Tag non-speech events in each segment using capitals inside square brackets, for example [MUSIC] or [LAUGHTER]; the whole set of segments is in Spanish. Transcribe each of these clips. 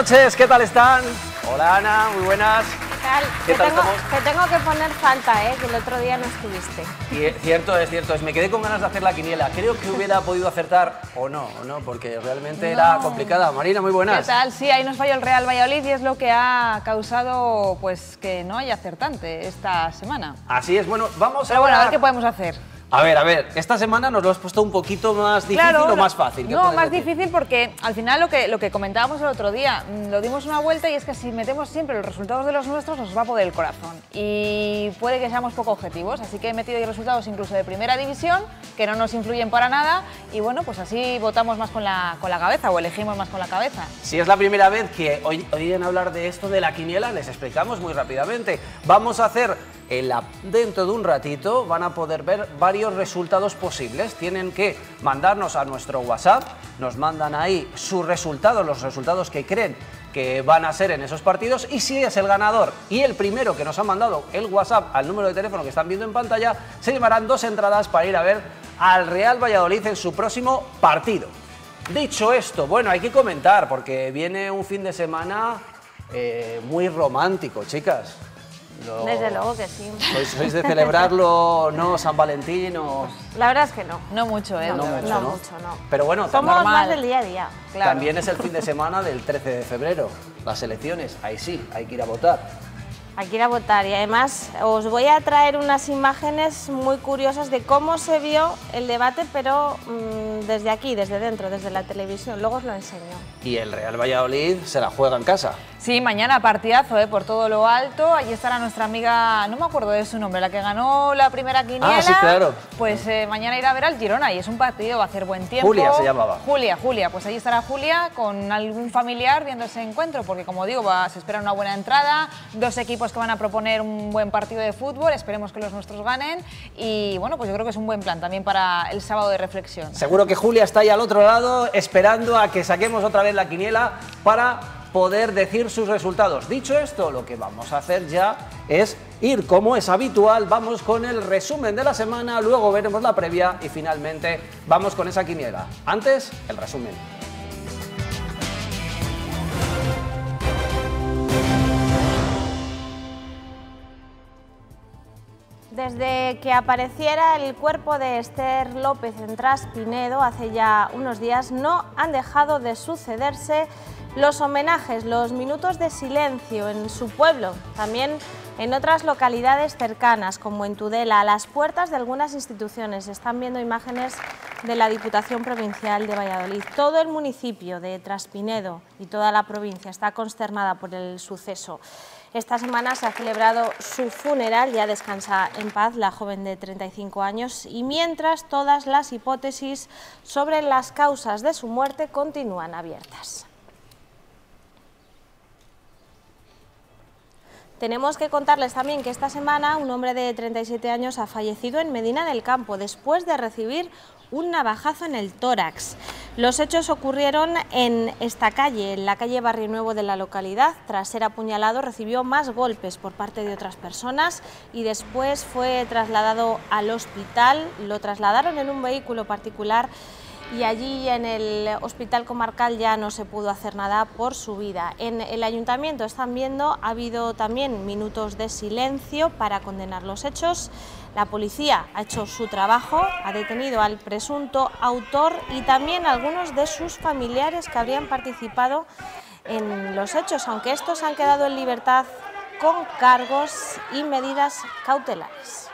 buenas noches, ¿qué tal están? Hola Ana, muy buenas. ¿Qué tal? ¿Qué te, tal tengo, estamos? te tengo que poner falta, ¿eh? que el otro día no estuviste. Y cierto, es cierto, es, me quedé con ganas de hacer la quiniela. Creo que hubiera podido acertar o no, o no, porque realmente era complicada. Marina, muy ¿Qué buenas. tal? Sí, ahí nos falló el Real Valladolid y es lo que ha causado pues que no haya acertante esta semana. Así es, bueno, vamos Pero bueno, a ver qué podemos hacer. A ver, a ver, esta semana nos lo has puesto un poquito más difícil o más fácil. ¿Qué No, más decir? difícil porque al final lo que, lo que comentábamos el otro día, mm, lo dimos una vuelta y es que si metemos siempre los resultados de los nuestros nos va a poder el corazón. Y puede que seamos poco objetivos, así que he metido ahí resultados incluso de primera división que no nos influyen para nada y bueno, pues así votamos más con la, con la cabeza o elegimos más con la cabeza. Si es la primera vez que oy- oyen hablar de esto de la quiniela, les explicamos muy rápidamente. Vamos a hacer dentro de un ratito, van a poder ver varios resultados posibles. Tienen que mandarnos a nuestro WhatsApp, nos mandan ahí sus resultados, los resultados que creen que van a ser en esos partidos y si es el ganador y el primero que nos ha mandado el WhatsApp al número de teléfono que están viendo en pantalla, se llevarán dos entradas para ir a ver al Real Valladolid en su próximo partido. Dicho esto, bueno, hay que comentar porque viene un fin de semana eh, muy romántico, chicas. Lo- Desde luego que sí. ¿Sois, sois de celebrarlo, no? San Valentín o... La verdad es que no. No mucho, ¿eh? No, No mucho, ¿no? mucho, no. Pero bueno, Somos también, más del día a día. Claro. también es el fin de semana del 13 de febrero, las elecciones. Ahí sí, hay que ir a votar. Hay que ir a votar y además os voy a traer unas imágenes muy curiosas de cómo se vio el debate, pero mm, desde aquí, desde dentro, desde la televisión. Luego os lo enseño. Y el Real Valladolid se la juega en casa. Sí, mañana partidazo, ¿eh? por todo lo alto. Allí estará nuestra amiga, no me acuerdo de su nombre, la que ganó la primera quiniela. Ah, sí, claro. Pues eh, mañana irá a ver al Girona y es un partido, va a hacer buen tiempo. Julia se llamaba. Julia, Julia. Pues allí estará Julia con algún familiar viendo ese encuentro, porque como digo, va- se espera una buena entrada. Dos equipos que van a proponer un buen partido de fútbol. Esperemos que los nuestros ganen. Y bueno, pues yo creo que es un buen plan también para el sábado de reflexión. Seguro que Julia está ahí al otro lado esperando a que saquemos otra vez la quiniela para poder decir sus resultados. Dicho esto, lo que vamos a hacer ya es ir como es habitual, vamos con el resumen de la semana, luego veremos la previa y finalmente vamos con esa quiniela. Antes, el resumen. Desde que apareciera el cuerpo de Esther López en Traspinedo hace ya unos días, no han dejado de sucederse los homenajes, los minutos de silencio en su pueblo, también en otras localidades cercanas, como en Tudela, a las puertas de algunas instituciones. Están viendo imágenes de la Diputación Provincial de Valladolid. Todo el municipio de Traspinedo y toda la provincia está consternada por el suceso. Esta semana se ha celebrado su funeral, ya descansa en paz la joven de 35 años y mientras todas las hipótesis sobre las causas de su muerte continúan abiertas. Tenemos que contarles también que esta semana un hombre de 37 años ha fallecido en Medina del Campo después de recibir un navajazo en el tórax. Los hechos ocurrieron en esta calle, en la calle Barrio Nuevo de la localidad. Tras ser apuñalado recibió más golpes por parte de otras personas y después fue trasladado al hospital. Lo trasladaron en un vehículo particular y allí en el hospital comarcal ya no se pudo hacer nada por su vida. En el ayuntamiento están viendo, ha habido también minutos de silencio para condenar los hechos. La policía ha hecho su trabajo, ha detenido al presunto autor y también algunos de sus familiares que habrían participado en los hechos, aunque estos han quedado en libertad con cargos y medidas cautelares.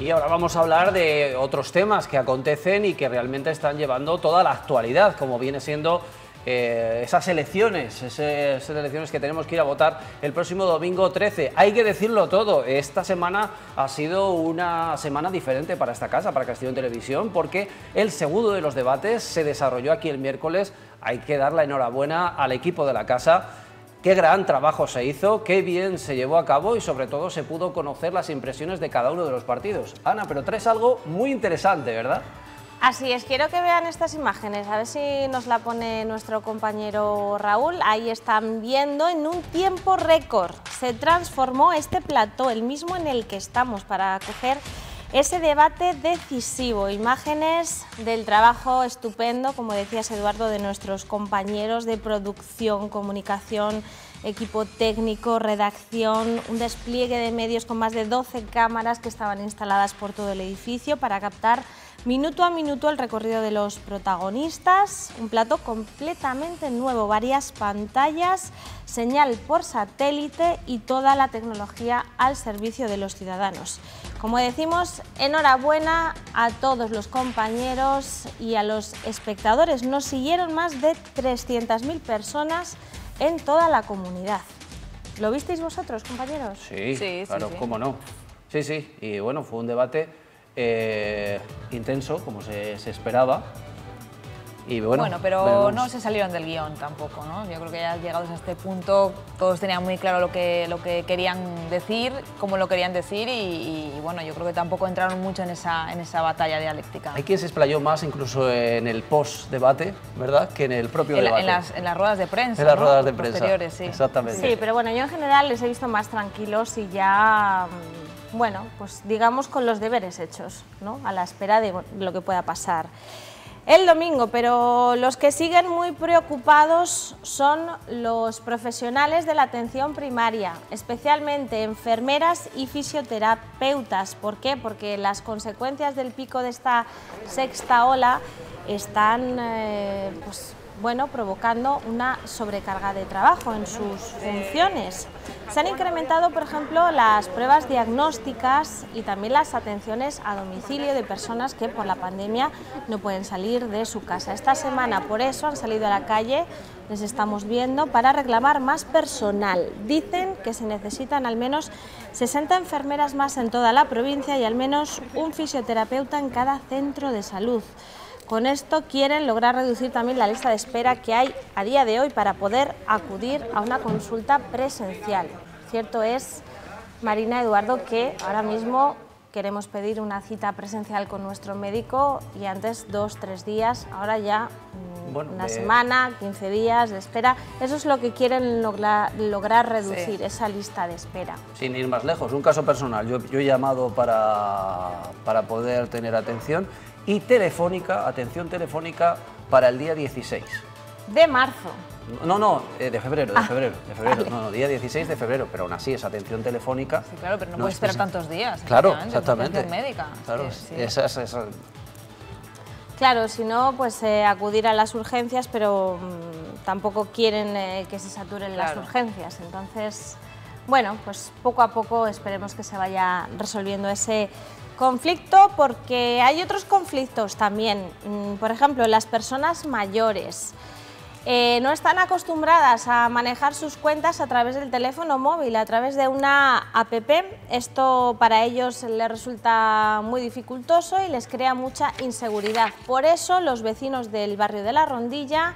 Y ahora vamos a hablar de otros temas que acontecen y que realmente están llevando toda la actualidad, como viene siendo eh, esas elecciones, esas elecciones que tenemos que ir a votar el próximo domingo 13. Hay que decirlo todo, esta semana ha sido una semana diferente para esta casa, para Castillo en Televisión, porque el segundo de los debates se desarrolló aquí el miércoles. Hay que dar la enhorabuena al equipo de la casa Qué gran trabajo se hizo, qué bien se llevó a cabo y sobre todo se pudo conocer las impresiones de cada uno de los partidos. Ana, pero traes algo muy interesante, ¿verdad? Así es, quiero que vean estas imágenes, a ver si nos la pone nuestro compañero Raúl. Ahí están viendo en un tiempo récord. Se transformó este plató, el mismo en el que estamos, para coger ese debate decisivo, imágenes del trabajo estupendo, como decías Eduardo, de nuestros compañeros de producción, comunicación, equipo técnico, redacción, un despliegue de medios con más de 12 cámaras que estaban instaladas por todo el edificio para captar minuto a minuto el recorrido de los protagonistas, un plato completamente nuevo, varias pantallas, señal por satélite y toda la tecnología al servicio de los ciudadanos. Como decimos, enhorabuena a todos los compañeros y a los espectadores. Nos siguieron más de 300.000 personas en toda la comunidad. ¿Lo visteis vosotros, compañeros? Sí, claro, cómo no. Sí, sí, y bueno, fue un debate eh, intenso, como se, se esperaba, bueno, pero no se salieron del guion tampoco, ¿no? Yo creo que ya llegados a este punto todos tenían muy claro lo que, lo que querían decir, cómo lo querían decir y, bueno, yo creo que tampoco entraron mucho en esa, en esa batalla dialéctica. Hay quien se explayó más incluso en el post-debate, ¿verdad?, que en el propio en, debate. En las, en las, ruedas de prensa, En las ruedas de prensa, sí. Exactamente. Sí, pero bueno, yo en general les he visto más tranquilos y ya mm, bueno, pues digamos con los deberes hechos, ¿no? a la espera de lo que pueda pasar el domingo, pero los que siguen muy preocupados son los profesionales de la atención primaria, especialmente enfermeras y fisioterapeutas. ¿Por qué? Porque las consecuencias del pico de esta sexta ola están eh, pues, bueno, provocando una sobrecarga de trabajo en sus funciones. Se han incrementado, por ejemplo, las pruebas diagnósticas y también las atenciones a domicilio de personas que por la pandemia no pueden salir de su casa. Esta semana por eso han salido a la calle, les estamos viendo, para reclamar más personal. Dicen que se necesitan al menos 60 enfermeras más en toda la provincia y al menos un fisioterapeuta en cada centro de salud. Con esto quieren lograr reducir también la lista de espera que hay a día de hoy para poder acudir a una consulta presencial. Cierto es, Marina Eduardo, que ahora mismo queremos pedir una cita presencial con nuestro médico y antes dos, tres días, ahora ya mm, una semana, 15 días de espera. Eso es lo que quieren lograr reducir, esa lista de espera. Sin ir más lejos, un caso personal. Yo, yo he llamado para, para poder tener atención y telefónica, atención telefónica para el día 16. De marzo. No, no, eh, de febrero, de ah, febrero, de febrero. No, no, día 16 de febrero, pero aún así es atención telefónica. Sí, claro, pero no, puedes esperar tantos días. Claro, exactamente. médica. Claro, esa, es Claro, si no, pues eh, acudir a las urgencias, pero mm, tampoco quieren eh, que se saturen las urgencias. Entonces, bueno, pues poco a poco esperemos que se vaya resolviendo ese Conflicto porque hay otros conflictos también, mm, por ejemplo, las personas mayores. Eh, no están acostumbradas a manejar sus cuentas a través del teléfono móvil, a través de una APP. Esto para ellos les resulta muy dificultoso y les crea mucha inseguridad. Por eso los vecinos del barrio de La Rondilla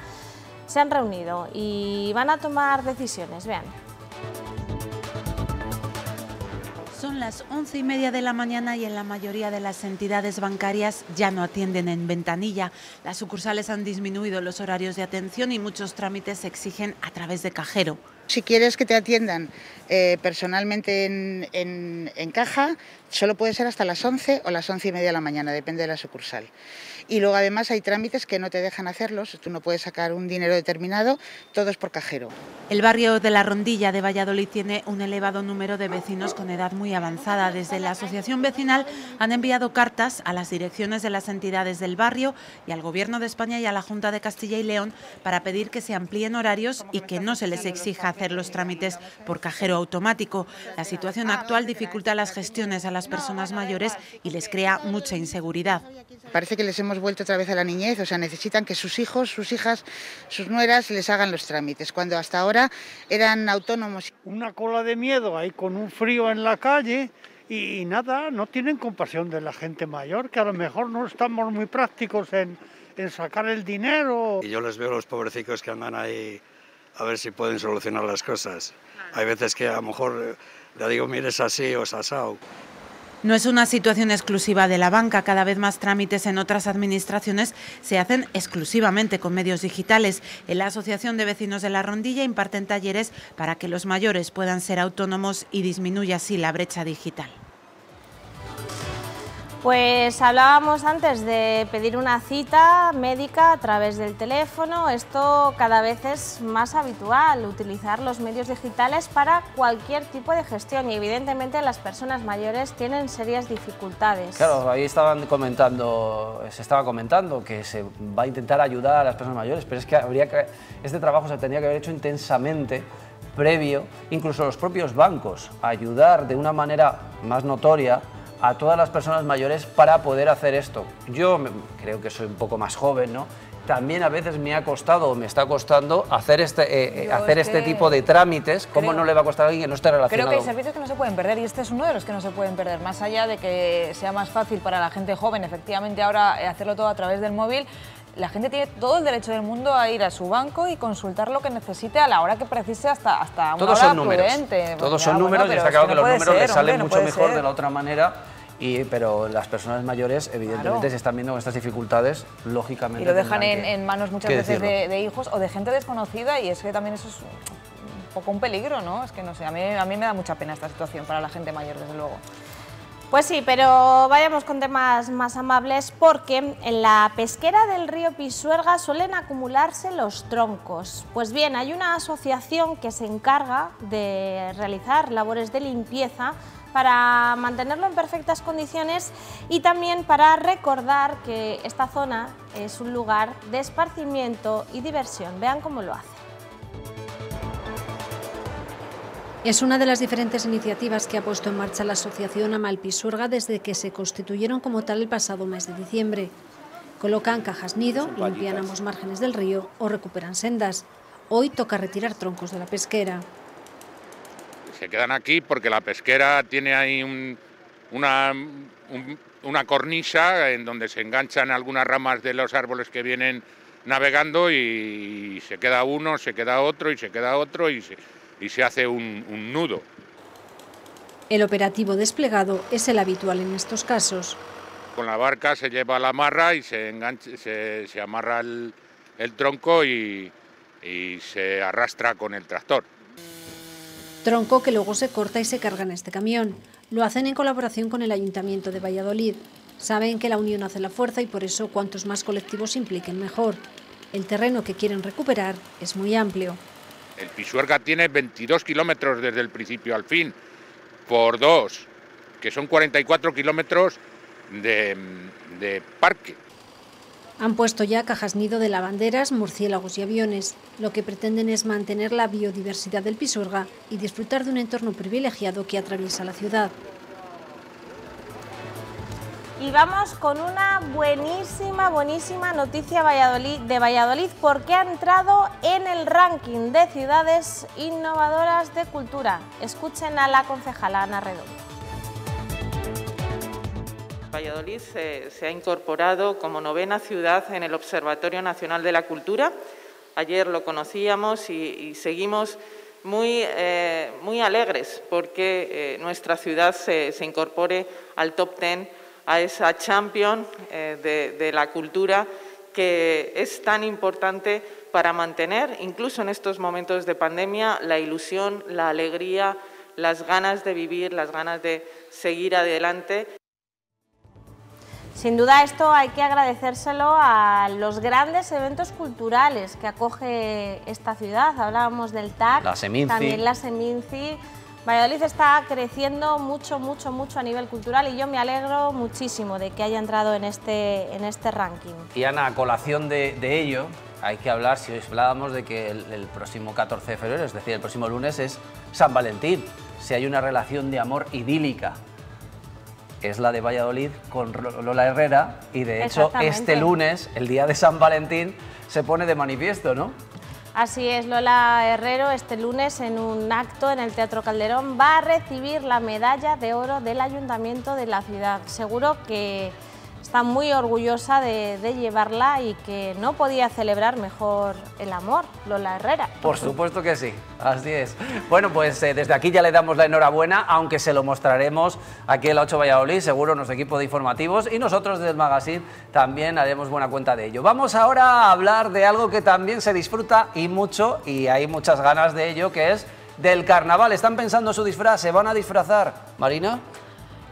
se han reunido y van a tomar decisiones. Vean. Las once y media de la mañana y en la mayoría de las entidades bancarias ya no atienden en ventanilla. Las sucursales han disminuido los horarios de atención y muchos trámites se exigen a través de cajero. Si quieres que te atiendan eh, personalmente en, en, caja, solo puede ser hasta las 11 o las once y media de la mañana, depende de la sucursal. Y luego además hay trámites que no te dejan hacerlos, tú no puedes sacar un dinero determinado, todo es por cajero. El barrio de la Rondilla de Valladolid tiene un elevado número de vecinos con edad muy avanzada. Desde la asociación vecinal han enviado cartas a las direcciones de las entidades del barrio y al Gobierno de España y a la Junta de Castilla y León para pedir que se amplíen horarios y que no se les exija hacer los trámites por cajero automático. La situación actual dificulta las gestiones a las personas mayores y les crea mucha inseguridad. Parece que les hemos vuelto otra vez a la niñez, o sea, necesitan que sus hijos, sus hijas, sus nueras les hagan los trámites, cuando hasta ahora eran autónomos. Una cola de miedo ahí con un frío en la calle y, nada, no tienen compasión de la gente mayor, que a lo mejor no estamos muy prácticos en, en sacar el dinero. Y yo les veo a los pobrecicos que andan ahí a ver si pueden solucionar las cosas. Hay veces que a lo mejor eh, le digo, mires así o sasao. No es una situación exclusiva de la banca, cada vez más trámites en otras administraciones se hacen exclusivamente con medios digitales. En la Asociación de Vecinos de la Rondilla imparten talleres para que los mayores puedan ser autónomos y disminuya así la brecha digital. Pues hablábamos antes de pedir una cita médica a través del teléfono. Esto cada vez es más habitual, utilizar los medios digitales para cualquier tipo de gestión y evidentemente las personas mayores tienen serias dificultades. Claro, ahí estaban comentando, se estaba comentando que se va a intentar ayudar a las personas mayores, pero es que habría que este trabajo se tendría que haber hecho intensamente previo, incluso los propios bancos, ayudar de una manera más notoria a todas las personas mayores para poder hacer esto. Yo creo que soy un poco más joven, ¿no? También a veces me ha costado o me está costando hacer este, eh, eh, hacer este tipo de trámites. ¿Cómo no le va a costar a alguien que no esté relacionado? Creo que hay servicios que no se pueden perder y este es uno de los que no se pueden perder. Más allá de que sea más fácil para la gente joven, efectivamente ahora eh, hacerlo todo a través del móvil, la gente tiene todo el derecho del mundo a ir a su banco y consultar lo que necesite a la hora que precise hasta, hasta una Todos hora son números. prudente. Todos son números y está claro que, los números le salen mucho mejor de la otra manera y, pero las personas mayores, evidentemente, si están viendo estas dificultades, lógicamente. Y lo dejan en, manos muchas veces de, hijos o de gente desconocida, y es que también eso es un poco un peligro, ¿no? Es que no sé, a mí, a mí me da mucha pena esta situación para la gente mayor, desde luego. Pues sí, pero vayamos con temas más amables porque en la pesquera del río Pisuerga suelen acumularse los troncos. Pues bien, hay una asociación que se encarga de realizar labores de limpieza para mantenerlo en perfectas condiciones y también para recordar que esta zona es un lugar de esparcimiento y diversión. Vean cómo lo hace. Es una de las diferentes iniciativas que ha puesto en marcha la Asociación Amalpisurga desde que se constituyeron como tal el pasado mes de diciembre. Colocan cajas nido, limpian ambos márgenes del río o recuperan sendas. Hoy toca retirar troncos de la pesquera se quedan aquí porque la pesquera tiene ahí una, una cornisa en donde se enganchan algunas ramas de los árboles que vienen navegando y, se queda uno, se queda otro y se queda otro y se, y se hace un, nudo. El operativo desplegado es el habitual en estos casos. Con la barca se lleva la amarra y se, se, amarra el, tronco y se arrastra con el tractor tronco que luego se corta y se carga en este camión. Lo hacen en colaboración con el Ayuntamiento de Valladolid. Saben que la unión hace la fuerza y por eso cuantos más colectivos se impliquen mejor. El terreno que quieren recuperar es muy amplio. El Pisuerga tiene 22 kilómetros desde el principio al fin, por dos, que son 44 kilómetros de, de parque. Han puesto ya cajas nido de lavanderas, murciélagos y aviones. Lo que pretenden es mantener la biodiversidad del Pisuerga y disfrutar de un entorno privilegiado que atraviesa la ciudad. Y vamos con una buenísima, buenísima noticia de Valladolid porque ha entrado en el ranking de ciudades innovadoras de cultura. Escuchen a la concejala Ana Redondo. Valladolid se, ha incorporado como novena ciudad en el Observatorio Nacional de la Cultura. Ayer lo conocíamos y, seguimos muy, eh, muy alegres porque eh, nuestra ciudad se, incorpore al top ten, a esa champion eh, de, de la cultura que es tan importante para mantener, incluso en estos momentos de pandemia, la ilusión, la alegría, las ganas de vivir, las ganas de seguir adelante. Sin duda esto hay que agradecérselo a los grandes eventos culturales que acoge esta ciudad. Hablábamos del TAC, también la Seminci. Valladolid está creciendo mucho, mucho, mucho a nivel cultural y yo me alegro muchísimo de que haya entrado en este, en este ranking. Y Ana, a colación de, ello, hay que hablar, si os hablábamos de que el, el, próximo 14 de febrero, es decir, el próximo lunes, es San Valentín. Si hay una relación de amor idílica es la de Valladolid con Lola Herrera y de hecho este lunes, el día de San Valentín, se pone de manifiesto, ¿no? Así es, Lola Herrero este lunes en un acto en el Teatro Calderón va a recibir la medalla de oro del Ayuntamiento de la ciudad. Seguro que está muy orgullosa de, llevarla y que no podía celebrar mejor el amor, Lola Herrera. Por supuesto que sí, así es. Bueno, pues eh, desde aquí ya le damos la enhorabuena, aunque se lo mostraremos aquí en la 8 Valladolid, seguro nuestro equipo de informativos y nosotros del magazine también haremos buena cuenta de ello. Vamos ahora a hablar de algo que también se disfruta y mucho, y hay muchas ganas de ello, que es del carnaval. ¿Están pensando su disfraz? ¿Se van a disfrazar, Marina?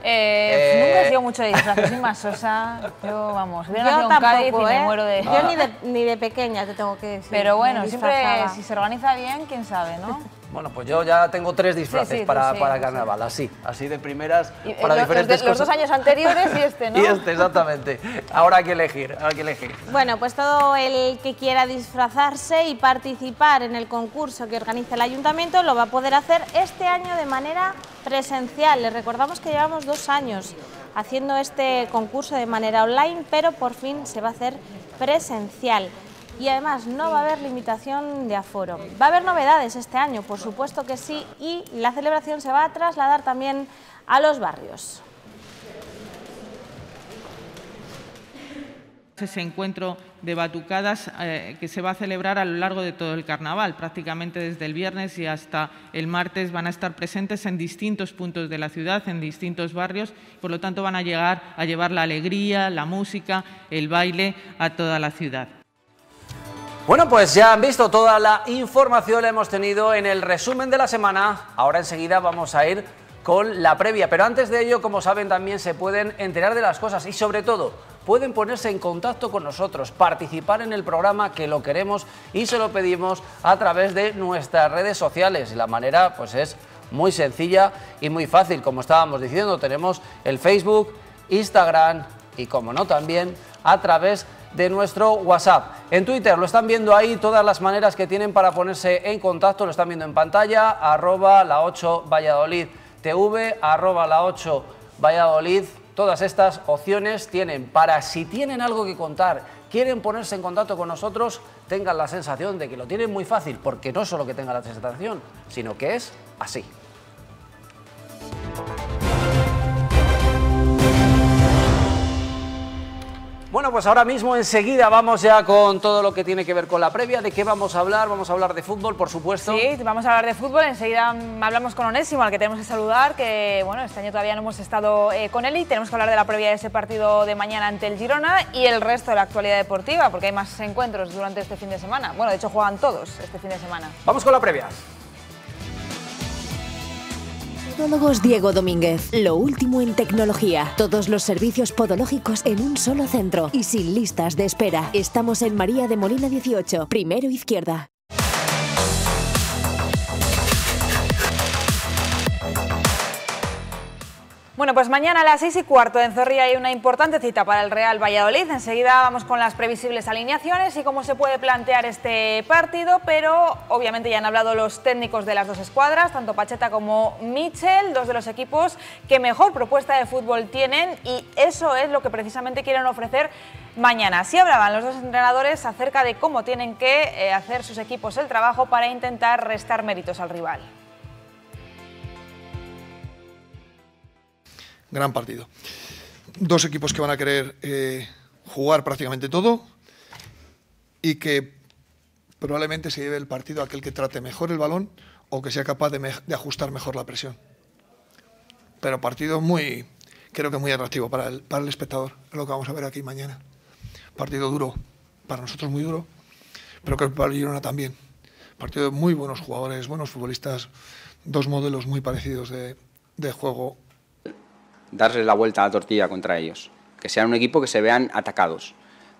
Eh, Eh, Nunca he sido mucho de disfraces, soy más sosa. Yo, vamos, hubiera nacido en Cádiz y me muero de... Yo ni de, ni de pequeña te tengo que decir. Pero bueno, siempre si se organiza bien, quién sabe, ¿no? Bueno, pues yo ya tengo tres disfraces Sí, sí, tú para, sí, para carnaval, así, así de primeras, Y, eh, para los- los, diferentes de- los cosas. dos años anteriores y este, [LAUGHS] ¿no? Y este, exactamente. Ahora hay que elegir, ahora hay que elegir. Bueno, pues todo el que quiera disfrazarse y participar en el concurso que organiza el ayuntamiento lo va a poder hacer este año de manera presencial. Les recordamos que llevamos dos años haciendo este concurso de manera online, pero por fin se va a hacer presencial. Y además no va a haber limitación de aforo. Va a haber novedades este año, por supuesto que sí, y la celebración se va a trasladar también a los barrios. ese encuentro de batucadas eh, que se va a celebrar a lo largo de todo el carnaval. Prácticamente desde el viernes y hasta el martes van a estar presentes en distintos puntos de la ciudad, en distintos barrios, por lo tanto van a llegar a llevar la alegría, la música, el baile a toda la ciudad. Bueno, pues ya han visto toda la información la hemos tenido en el resumen de la semana. Ahora enseguida vamos a ir con la previa, pero antes de ello, como saben, también se pueden enterar de las cosas y sobre todo pueden ponerse en contacto con nosotros, participar en el programa que lo queremos y se lo pedimos a través de nuestras redes sociales. La manera pues es muy sencilla y muy fácil, como estábamos diciendo, tenemos el Facebook, Instagram y como no también a través de nuestro WhatsApp. En Twitter lo están viendo ahí todas las maneras que tienen para ponerse en contacto, lo están viendo en pantalla, arroba la 8 Valladolid TV, arroba la 8 Valladolid. Todas estas opciones tienen para si tienen algo que contar, quieren ponerse en contacto con nosotros, tengan la sensación de que lo tienen muy fácil, porque no solo que tengan la sensación, sino que es así. Bueno, pues ahora mismo enseguida vamos ya con todo lo que tiene que ver con la previa. ¿De qué vamos a hablar? Vamos a hablar de fútbol, por supuesto. Sí, vamos a hablar de fútbol. Enseguida hablamos con Onésimo, al que tenemos que saludar, que bueno, este año todavía no hemos estado eh, con él y tenemos que hablar de la previa de ese partido de mañana ante el Girona y el resto de la actualidad deportiva, porque hay más encuentros durante este fin de semana. Bueno, de hecho juegan todos este fin de semana. Vamos con la previa. Podólogos Diego Domínguez. Lo último en tecnología. Todos los servicios podológicos en un solo centro y sin listas de espera. Estamos en María de Molina 18, primero izquierda. Bueno, pues mañana a las 6 y cuarto en Zorrilla hay una importante cita para el Real Valladolid. Enseguida vamos con las previsibles alineaciones y cómo se puede plantear este partido, pero obviamente ya han hablado los técnicos de las dos escuadras, tanto Pacheta como Michel, dos de los equipos que mejor propuesta de fútbol tienen y eso es lo que precisamente quieren ofrecer mañana. Así hablaban los dos entrenadores acerca de cómo tienen que eh, hacer sus equipos el trabajo para intentar restar méritos al rival. Gran partido. Dos equipos que van a querer eh, jugar prácticamente todo y que probablemente se lleve el partido aquel que trate mejor el balón o que sea capaz de, ajustar mejor la presión. Pero partido muy, creo que muy atractivo para el, para el espectador, es lo que vamos a ver aquí mañana. Partido duro, para nosotros muy duro, pero creo que para el Girona también. Partido de muy buenos jugadores, buenos futbolistas, dos modelos muy parecidos de juego darles la vuelta a la tortilla contra ellos. Que sean un equipo que se vean atacados,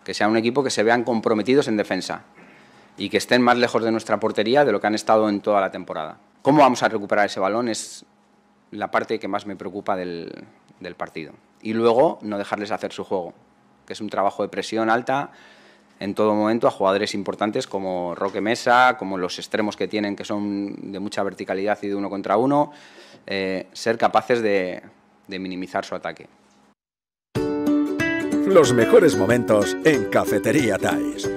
que sean un equipo que se vean comprometidos en defensa y que estén más lejos de nuestra portería de lo que han estado en toda la temporada. ¿Cómo vamos a recuperar ese balón? Es la parte que más me preocupa del, del partido. Y luego no dejarles hacer su juego, que es un trabajo de presión alta en todo momento a jugadores importantes como Roque Mesa, como los extremos que tienen, que son de mucha verticalidad y de uno contra uno, eh, ser capaces de, de minimizar su ataque. Los mejores momentos en Cafetería Thais.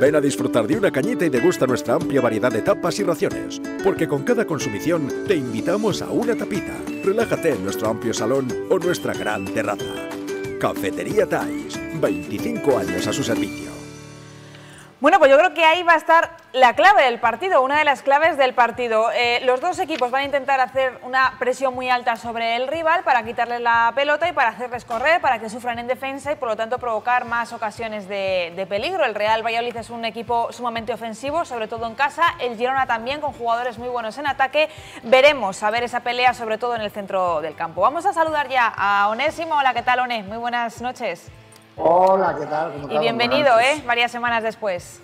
Ven a disfrutar de una cañita y degusta nuestra amplia variedad de tapas y raciones, porque con cada consumición te invitamos a una tapita. Relájate en nuestro amplio salón o nuestra gran terraza. Cafetería Thais, 25 años a su servicio. Bueno, pues yo creo que ahí va a estar la clave del partido, una de las claves del partido. Eh, los dos equipos van a intentar hacer una presión muy alta sobre el rival para quitarle la pelota y para hacerles correr, para que sufran en defensa y por lo tanto provocar más ocasiones de, peligro. El Real Valladolid es un equipo sumamente ofensivo, sobre todo en casa. El Girona también, con jugadores muy buenos en ataque. Veremos a ver esa pelea, sobre todo en el centro del campo. Vamos a saludar ya a Onésimo. Hola, ¿qué tal, Oné? Muy buenas noches. Hola, ¿qué tal? y bienvenido, ¿eh? Varias semanas después.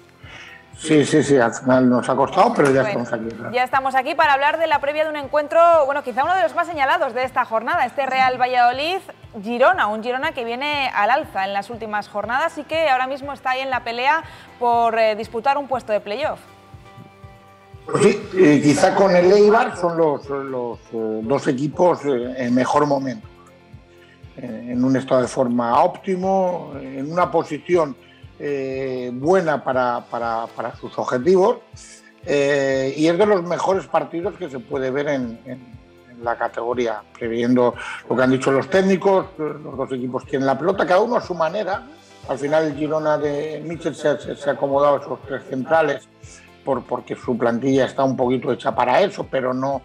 Sí, sí, sí, al final nos ha costado, pero ya estamos aquí. Ya estamos aquí para hablar de la previa de un encuentro, bueno, quizá uno de los más señalados de esta jornada, este Real Valladolid-Girona, un Girona que viene al alza en las últimas jornadas y que ahora mismo está ahí en la pelea por eh, disputar un puesto de playoff. Pues sí, quizá con el Eibar son los, los eh, dos equipos eh, en mejor momento en un estado de forma óptimo, en una posición eh, buena para, sus objetivos eh, y es de los mejores partidos que se puede ver en, la categoría, previendo lo que han dicho los técnicos, los dos equipos tienen la pelota, cada uno a su manera. Al final el Girona de Mitchell se, ha acomodado a esos tres centrales por, porque su plantilla está un poquito hecha para eso, pero no,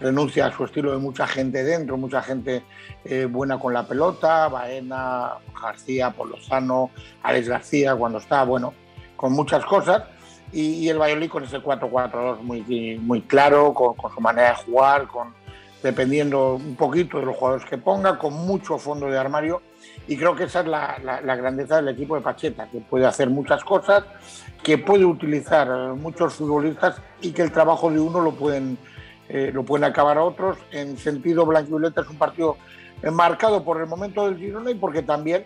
renuncia a su estilo de mucha gente dentro, mucha gente eh, buena con la pelota, Baena, García, Polosano, Alex García cuando está, bueno, con muchas cosas. Y, el Valladolid con ese 4-4-2 muy, muy claro, con, su manera de jugar, con, dependiendo un poquito de los jugadores que ponga, con mucho fondo de armario. Y creo que esa es la, la grandeza del equipo de Pacheta, que puede hacer muchas cosas, que puede utilizar muchos futbolistas y que el trabajo de uno lo pueden eh, lo pueden acabar otros. En sentido blanquivioleta es un partido marcado por el momento del Girona y porque también,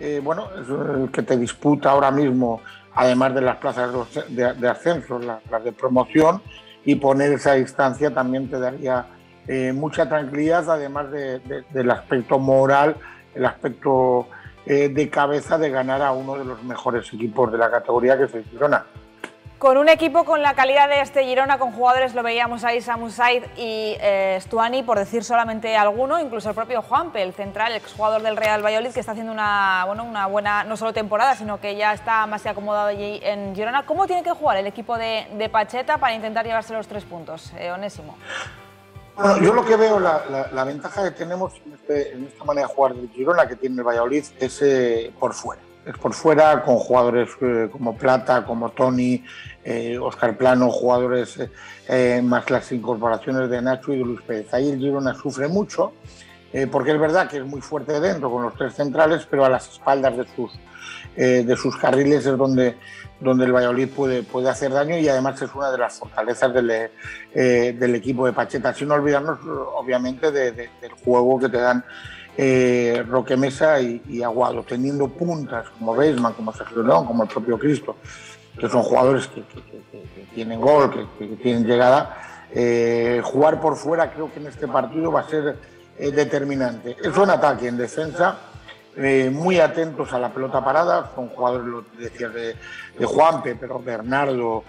eh, bueno, es el que te disputa ahora mismo, además de las plazas de, ascenso, las, de promoción, y poner esa distancia también te daría eh, mucha tranquilidad, además del aspecto moral, el aspecto de cabeza de ganar a uno de los mejores equipos de la categoría que es el Girona. Con un equipo con la calidad de este Girona, con jugadores, lo veíamos ahí, Samu Said y eh, Stuani, por decir solamente alguno, incluso el propio Juanpe, el central, exjugador del Real Valladolid, que está haciendo una, bueno, una buena, no solo temporada, sino que ya está más que acomodado allí en Girona. ¿Cómo tiene que jugar el equipo de, Pacheta para intentar llevarse los tres puntos, eh, Onésimo? Bueno, yo lo que veo, la, ventaja que tenemos este, en, esta manera de jugar del Girona que tiene el Valladolid es eh, por fuera. Es por fuera con jugadores como Plata, como Tony, Oscar eh, Plano, jugadores eh, más las incorporaciones de Nacho y de Luis Pérez. Ahí el Girona sufre mucho, eh, porque es verdad que es muy fuerte dentro con los tres centrales, pero a las espaldas de sus, de sus carriles es donde, donde el Valladolid puede, puede hacer daño y además es una de las fortalezas del, del equipo de Pacheta. Sin olvidarnos, obviamente, del juego que te dan Roque Mesa y, Aguado, teniendo puntas como Beisman, como Sergio León, como el propio Cristo que son jugadores que, tienen gol, que, tienen llegada, eh, jugar por fuera creo que en este partido va a ser eh, determinante. Eso en ataque, en defensa, eh, muy atentos a la pelota parada, son jugadores, lo decías, de, de Juanpe, pero Bernardo,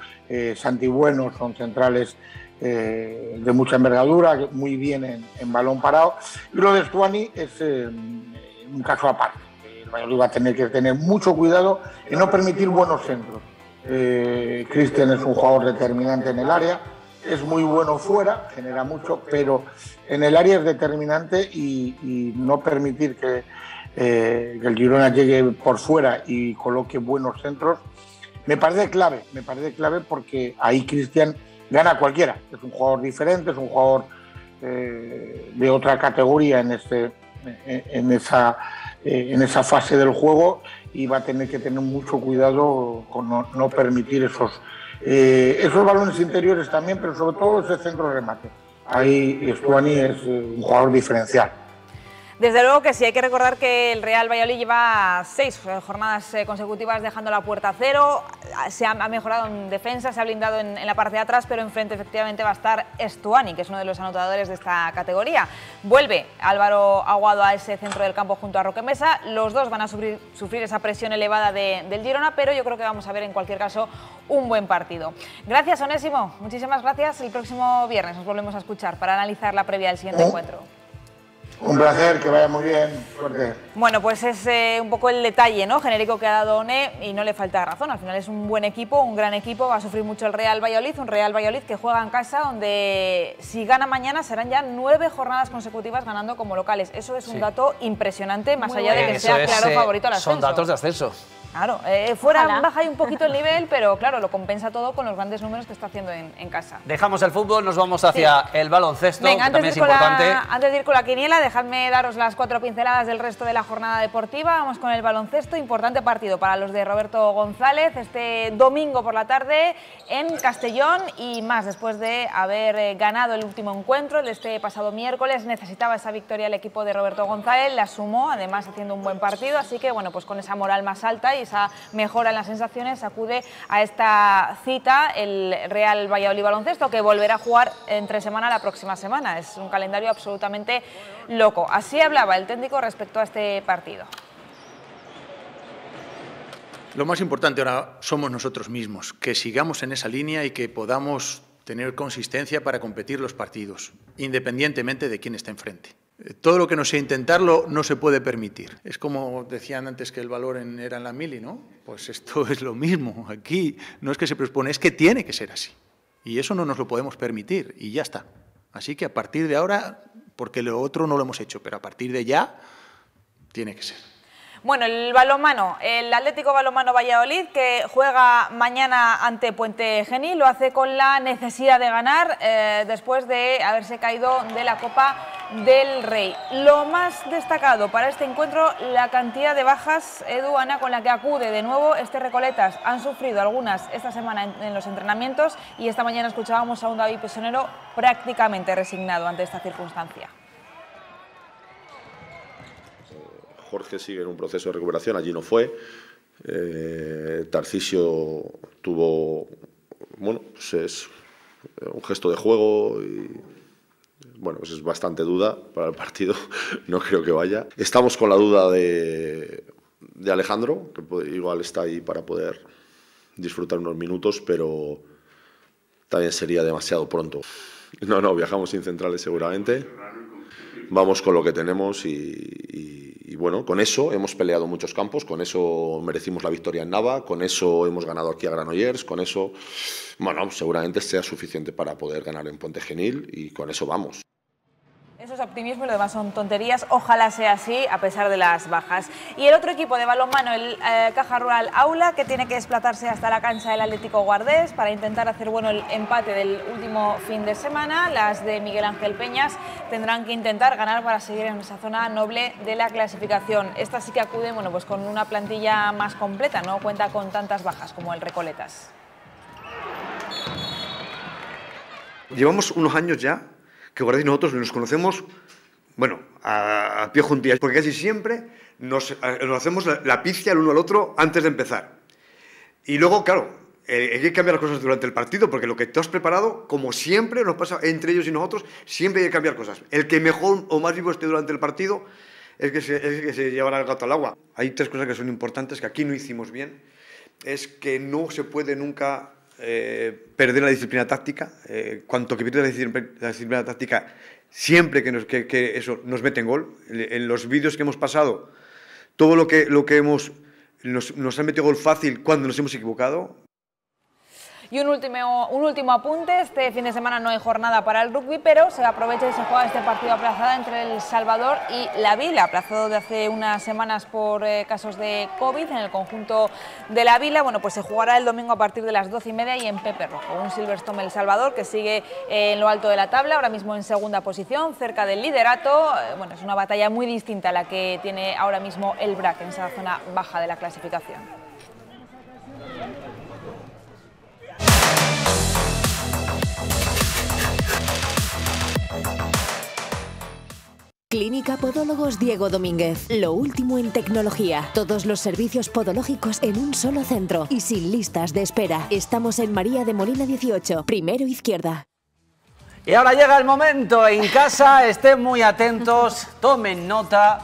Santi Bueno, son centrales de mucha envergadura, muy bien en, balón parado. Y lo de Stuani es un caso aparte. El Valladolid va a tener que tener mucho cuidado en no permitir buenos centros. Eh, Cristian es un jugador determinante en el área, es muy bueno fuera, genera mucho, pero en el área es determinante y, no permitir que, eh, que, el Girona llegue por fuera y coloque buenos centros, me parece clave, me parece clave porque ahí Cristian gana cualquiera, es un jugador diferente, es un jugador eh, de otra categoría en, este, en, esa, en esa fase del juego y va a tener que tener mucho cuidado con no, permitir esos, eh, esos balones interiores también, pero sobre todo ese centro remate. Ahí Stuani es eh, un jugador diferencial. Desde luego que sí, hay que recordar que el Real Valladolid lleva seis eh, jornadas eh, consecutivas dejando la puerta a cero, se ha, mejorado en defensa, se ha blindado en, la parte de atrás, pero enfrente efectivamente va a estar Estuani, que es uno de los anotadores de esta categoría. Vuelve Álvaro Aguado a ese centro del campo junto a Roque Mesa, los dos van a sufrir, esa presión elevada del Girona, pero yo creo que vamos a ver en cualquier caso un buen partido. Gracias Onésimo, muchísimas gracias, el próximo viernes nos volvemos a escuchar para analizar la previa del siguiente encuentro. Un placer, que vaya muy bien. Suerte. Bueno, pues es eh, un poco el detalle ¿no? genérico que ha dado ONE y no le falta razón. Al final es un buen equipo, un gran equipo. Va a sufrir mucho el Real Valladolid, un Real Valladolid que juega en casa, donde si gana mañana serán ya nueve jornadas consecutivas ganando como locales. Eso es un Sí. dato impresionante, más allá de que Eso sea es, claro eh, favorito al ascenso. Son datos de ascenso. Claro, eh, fuera Ojalá. baja ahí un poquito el nivel, pero claro, lo compensa todo con los grandes números que está haciendo en, en casa. Dejamos el fútbol, nos vamos hacia el baloncesto, Venga, que antes de, también ir es con importante. la, antes de ir con la quiniela, dejadme daros las cuatro pinceladas del resto de la jornada deportiva. Vamos con el baloncesto, importante partido para los de Roberto González este domingo por la tarde en Castellón y más después de haber eh, ganado el último encuentro, el de este pasado miércoles. Necesitaba esa victoria el equipo de Roberto González, la sumó, además haciendo un buen partido, así que bueno, pues con esa moral más alta y esa mejora en las sensaciones acude a esta cita el Real Valladolid Baloncesto que volverá a jugar entre semana la próxima semana. Es un calendario absolutamente loco. Así hablaba el técnico respecto a este partido. Lo más importante ahora somos nosotros mismos, que sigamos en esa línea y que podamos tener consistencia para competir los partidos, independientemente de quién esté enfrente. Eh, Todo lo que no sea intentarlo no se puede permitir. Es como decían antes que el valor en- era en la mili, ¿no? Pues esto [LAUGHS] es lo mismo. Aquí no es que se propone, es que tiene que ser así. Y eso no nos lo podemos permitir y ya está. Así que a partir de ahora, porque lo otro no lo hemos hecho, pero a partir de ya, tiene que ser. Bueno, el balonmano, el Atlético Balonmano Valladolid que juega mañana ante Puente Genil, lo hace con la necesidad de ganar eh, después de haberse caído de la Copa del Rey. Lo más destacado para este encuentro, la cantidad de bajas, Edu, Ana, con la que acude de nuevo este Recoletas. Han sufrido algunas esta semana en, los entrenamientos y esta mañana escuchábamos a un David Pesonero prácticamente resignado ante esta circunstancia. Jorge sigue en un proceso de recuperación, allí no fue. Eh, Tarcisio tuvo, bueno, pues es un gesto de juego y, bueno, pues es bastante duda para el partido, [LAUGHS] no creo que vaya. Estamos con la duda de, Alejandro, que igual está ahí para poder disfrutar unos minutos, pero también sería demasiado pronto. [LAUGHS] No, no, viajamos sin centrales seguramente. Vamos con lo que tenemos y, y- bueno, con eso hemos peleado muchos campos, con eso merecimos la victoria en Nava, con eso hemos ganado aquí a Granollers, con eso, bueno, seguramente sea suficiente para poder ganar en Puente Genil y con eso vamos. Eso es optimismo y lo demás son tonterías. Ojalá sea así, a pesar de las bajas. Y el otro equipo de balonmano, el eh, Caja Rural Aula, que tiene que desplazarse hasta la cancha del Atlético Guardés para intentar hacer bueno el empate del último fin de semana. Las de Miguel Ángel Peñas tendrán que intentar ganar para seguir en esa zona noble de la clasificación. Esta sí que acude bueno, pues con una plantilla más completa, no cuenta con tantas bajas como el Recoletas. Llevamos unos años ya que Guardia y nosotros nos conocemos, bueno, a, a pie juntillas, porque casi siempre nos, nos hacemos la, la pizca el uno al otro antes de empezar. Y luego, claro, eh, hay que cambiar las cosas durante el partido, porque lo que tú has preparado, como siempre nos pasa entre ellos y nosotros, siempre hay que cambiar cosas. El que mejor o más vivo esté durante el partido es que se, es que se llevará el gato al agua. Hay tres cosas que son importantes que aquí no hicimos bien. Es que no se puede nunca eh, perder la disciplina táctica. Eh, cuanto que pierdes la disciplina, la táctica, siempre que, nos, que, que eso nos mete en gol. En, en los vídeos que hemos pasado, todo lo que, lo que hemos nos, nos han metido gol fácil cuando nos hemos equivocado. Y un último, un último apunte, este fin de semana no hay jornada para el rugby, pero se aprovecha y se juega este partido aplazado entre El Salvador y La Vila, aplazado de hace unas semanas por eh, casos de COVID en el conjunto de La Vila. Bueno, pues se jugará el domingo a partir de las 12 y media y en Pepe Rojo, un Silverstone El Salvador que sigue eh, en lo alto de la tabla, ahora mismo en segunda posición, cerca del liderato. Eh, bueno, es una batalla muy distinta a la que tiene ahora mismo el BRAC en esa zona baja de la clasificación. Clínica Podólogos Diego Domínguez. Lo último en tecnología. Todos los servicios podológicos en un solo centro y sin listas de espera. Estamos en María de Molina 18, primero izquierda. Y ahora llega el momento, en casa estén muy atentos, tomen nota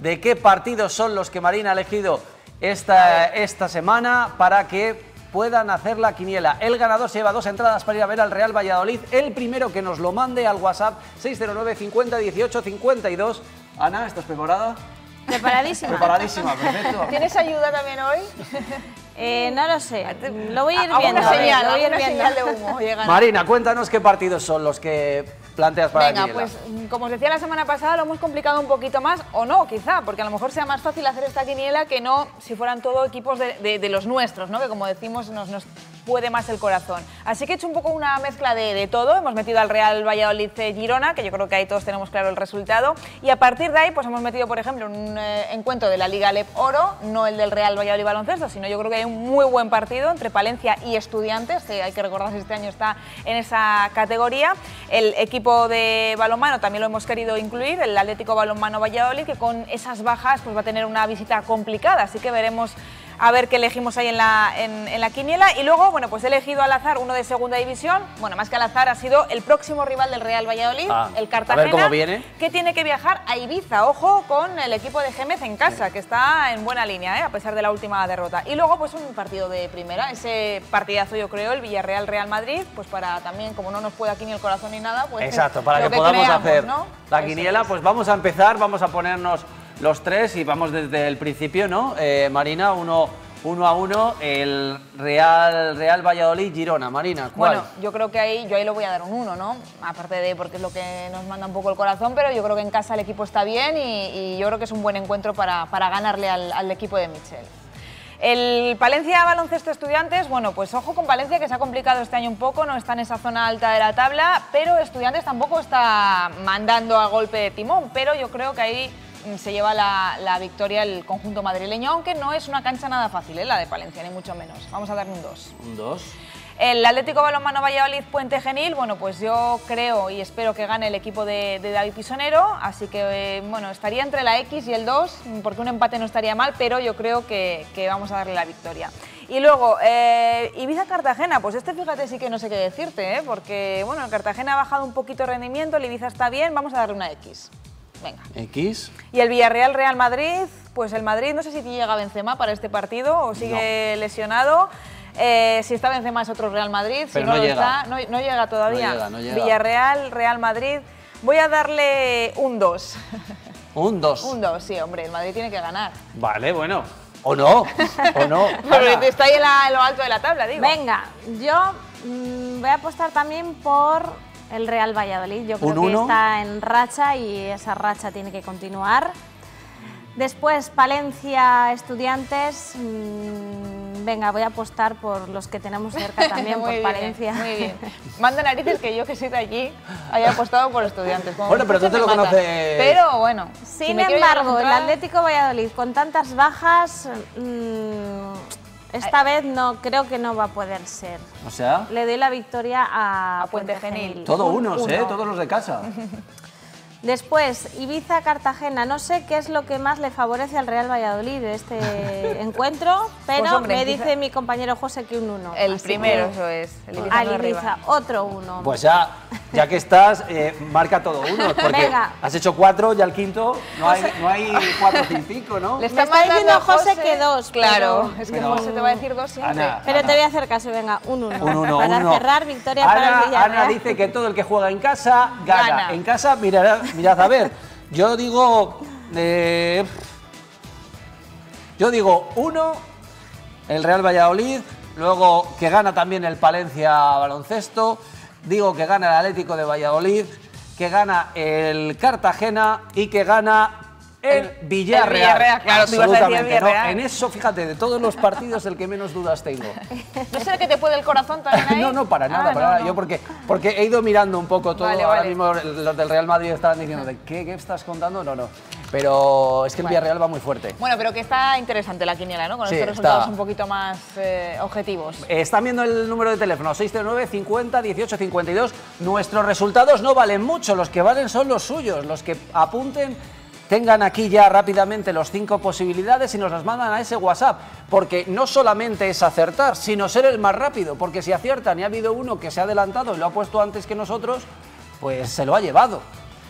de qué partidos son los que Marina ha elegido esta, esta semana para que puedan hacer la quiniela. El ganador se lleva dos entradas para ir a ver al Real Valladolid. El primero que nos lo mande al WhatsApp 609 50 18 52. Ana, ¿estás preparada? Preparadísima. Preparadísima, perfecto. ¿Tienes ayuda también hoy? [LAUGHS] Eh, no lo sé, lo voy a ir viendo. una a ver, señal, lo voy a ir viendo. señal de humo. Marina, cuéntanos qué partidos son los que planteas para Venga, la pues mm, como os decía la semana pasada, lo hemos complicado un poquito más, o no, quizá, porque a lo mejor sea más fácil hacer esta quiniela que no si fueran todo equipos de, de- de los nuestros, ¿no? que como decimos nos, nos puede más el corazón. Así que he hecho un poco una mezcla de, de todo, hemos metido al Real Valladolid Girona, que yo creo que ahí todos tenemos claro el resultado, y a partir de ahí pues hemos metido, por ejemplo, un eh, encuentro de la Liga Lep Oro, no el del Real Valladolid Baloncesto, sino yo creo que hay un muy buen partido entre Palencia y Estudiantes, que hay que recordar que este año está en esa categoría. El equipo de balonmano también lo hemos querido incluir, el Atlético Balonmano Valladolid, que con esas bajas pues va a tener una visita complicada, así que veremos a ver qué elegimos ahí en la, en, en la quiniela. Y luego, bueno, pues he elegido al azar uno de segunda división. Bueno, más que al azar ha sido el próximo rival del Real Valladolid, Ah, el a Cartagena. ver cómo viene. Que tiene que viajar a Ibiza. Ojo con el equipo de Gémez en casa, que está en buena línea, ¿eh? a pesar de la última derrota. Y luego, pues un partido de primera, ese partidazo, yo creo, el Villarreal-Real Madrid, pues para también, como no nos puede aquí ni el corazón ni nada, pues. Exacto, para lo que, podamos creamos, hacer ¿no? la quiniela, es. pues vamos a empezar, vamos a ponernos los tres y vamos desde el principio, ¿no? Eh, Marina, uno, uno a uno, el Real, Real Valladolid Girona. Marina, ¿cuál? Bueno, yo creo que ahí, yo ahí lo voy a dar un 1, ¿no? Aparte de porque es lo que nos manda un poco el corazón, pero yo creo que en casa el equipo está bien y, yo creo que es un buen encuentro para, para ganarle al, al equipo de Michel. El Palencia Baloncesto Estudiantes, bueno, pues ojo con Palencia que se ha complicado este año un poco, no está en esa zona alta de la tabla, pero Estudiantes tampoco está mandando a golpe de timón, pero yo creo que ahí se lleva la, la victoria el conjunto madrileño, aunque no es una cancha nada fácil, ¿eh? la de Palencia, ni mucho menos. Vamos a darle un 2. Un dos. El Atlético Balonmano Valladolid Puente Genil, bueno, pues yo creo y espero que gane el equipo de, de David Pisonero, así que eh, bueno, estaría entre la X y el 2, porque un empate no estaría mal, pero yo creo que, que vamos a darle la victoria. Y luego, eh, Ibiza-Cartagena, pues este fíjate sí que no sé qué decirte, ¿eh? porque bueno, el Cartagena ha bajado un poquito el rendimiento, el Ibiza está bien, vamos a darle una X. Venga. X. Y el Villarreal Real Madrid, pues el Madrid no sé si llega Benzema para este partido o sigue lesionado. Eh, si está Benzema es otro Real Madrid, Pero si no, no lo llega. está, no, no llega todavía. No llega, no llega. Villarreal, Real Madrid. Voy a darle un 2. Un 2. [LAUGHS] un 2, sí, hombre, el Madrid tiene que ganar. Vale, bueno. O no, o no. [LAUGHS] Pero Ana. está ahí en, la- en lo alto de la tabla, digo. Venga, yo mm, voy a apostar también por el Real Valladolid. Yo creo Un que está en racha y esa racha tiene que continuar. Después, Palencia, Estudiantes. mm, venga, voy a apostar por los que tenemos cerca también, [LAUGHS] Muy por bien, Palencia. Muy bien. Manda narices que yo que soy de allí haya apostado por estudiantes. Como Bueno, pero tú te lo mata. conoces. Pero bueno. Sin si embargo, el Atlético Valladolid, con tantas bajas, esta vez no creo que no va a poder ser. O sea, Le doy la victoria a, Puente Puente Genil. Genil. todo Un unos, ¿eh? uno. Todos los de casa. [LAUGHS] Después, Ibiza-Cartagena. No sé qué es lo que más le favorece al Real Valladolid de este [LAUGHS] encuentro, pero Pues, hombre, me Ibiza- dice mi compañero José que un 1. El primero, eso es. El Ibiza Al Ibiza, arriba. otro 1. Pues ya, ya que estás, eh, marca todo uno. [LAUGHS] Porque Venga. has hecho cuatro, ya el quinto. No hay, no hay cuatro sin cinco, ¿no? Le Me está mandando diciendo José que dos, Claro, pero- es que Pero- José te va a decir dos siempre. Ana, Pero te voy a hacer caso, venga, un 1. Un uno, Para uno. cerrar, victoria para el Ana, Villarreal. Ana dice que todo el que juega en casa gana. Gana. En casa, mirad, mirad a ver. Yo digo. eh, yo digo uno, el Real Valladolid. Luego que gana también el Palencia baloncesto. Digo que gana el Atlético de Valladolid. Que gana el Cartagena y que gana el, Villarreal. el Villarreal, claro, tú ibas a decir el Absolutamente, ¿no? Villarreal. En eso, fíjate, de todos los partidos el que menos dudas tengo. ¿No será que te puede el corazón también ahí? [LAUGHS] No, no, para nada, Ah, para no, nada. no. Yo porque, porque he ido mirando un poco todo. Vale, Ahora vale. mismo los del Real Madrid estaban diciendo, ¿de qué, qué estás contando? No, no. Pero es que el Bueno. Villarreal va muy fuerte. Bueno, pero que está interesante la quiniela, ¿no? Con Sí, estos resultados está. un poquito más eh, objetivos. Están viendo el número de teléfono 609 50 18 52. Nuestros resultados no valen mucho, los que valen son los suyos, los que apunten tengan aquí ya rápidamente los cinco posibilidades y nos las mandan a ese WhatsApp, porque no solamente es acertar, sino ser el más rápido, porque si aciertan y ha habido uno que se ha adelantado y lo ha puesto antes que nosotros, pues se lo ha llevado.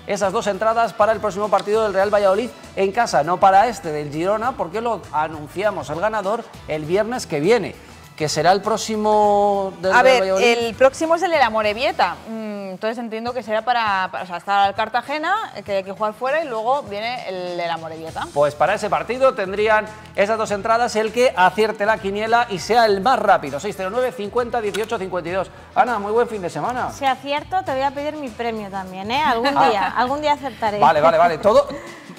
Esas dos entradas para el próximo partido del Real Valladolid en casa, no para este del Girona, porque lo anunciamos el ganador el viernes que viene. que será el próximo del A Real ver, Valladolid. el próximo es el de la Morevieta. Entonces entiendo que será para, para- o sea, está el Cartagena, que hay que jugar fuera, y luego viene el de la Morevieta. Pues para ese partido tendrían esas dos entradas el que acierte la quiniela y sea el más rápido. 609 50 18 52. Ana, muy buen fin de semana. Si acierto, te voy a pedir mi premio también, ¿eh? Algún Ah. día, algún día acertaré. Vale, vale, vale. Todo,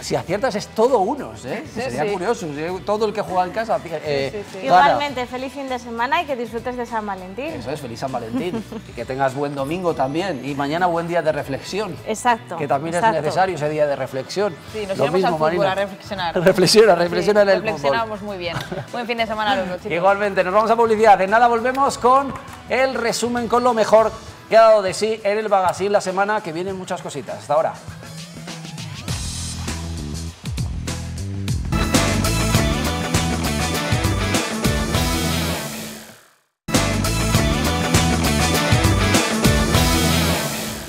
si aciertas es todo unos, ¿eh? Sí, Sería sí. curioso. Todo el que juega en casa. eh, gana. Igualmente, feliz fin de semana y que disfrutes de San Valentín. Eso es, feliz San Valentín. y que tengas buen domingo también. Y mañana buen día de reflexión. Exacto. Que también exacto. es necesario ese día de reflexión. Sí, nos Lo iremos mismo, al fútbol Marina. a reflexionar. Reflexiona, reflexiona en el fútbol. Reflexionamos muy bien. Buen fin de semana a los dos, chicos. Igualmente, nos vamos a publicidad. En nada volvemos con el resumen con lo mejor que ha dado de sí en el Bagasín la semana que vienen muchas cositas. Hasta ahora.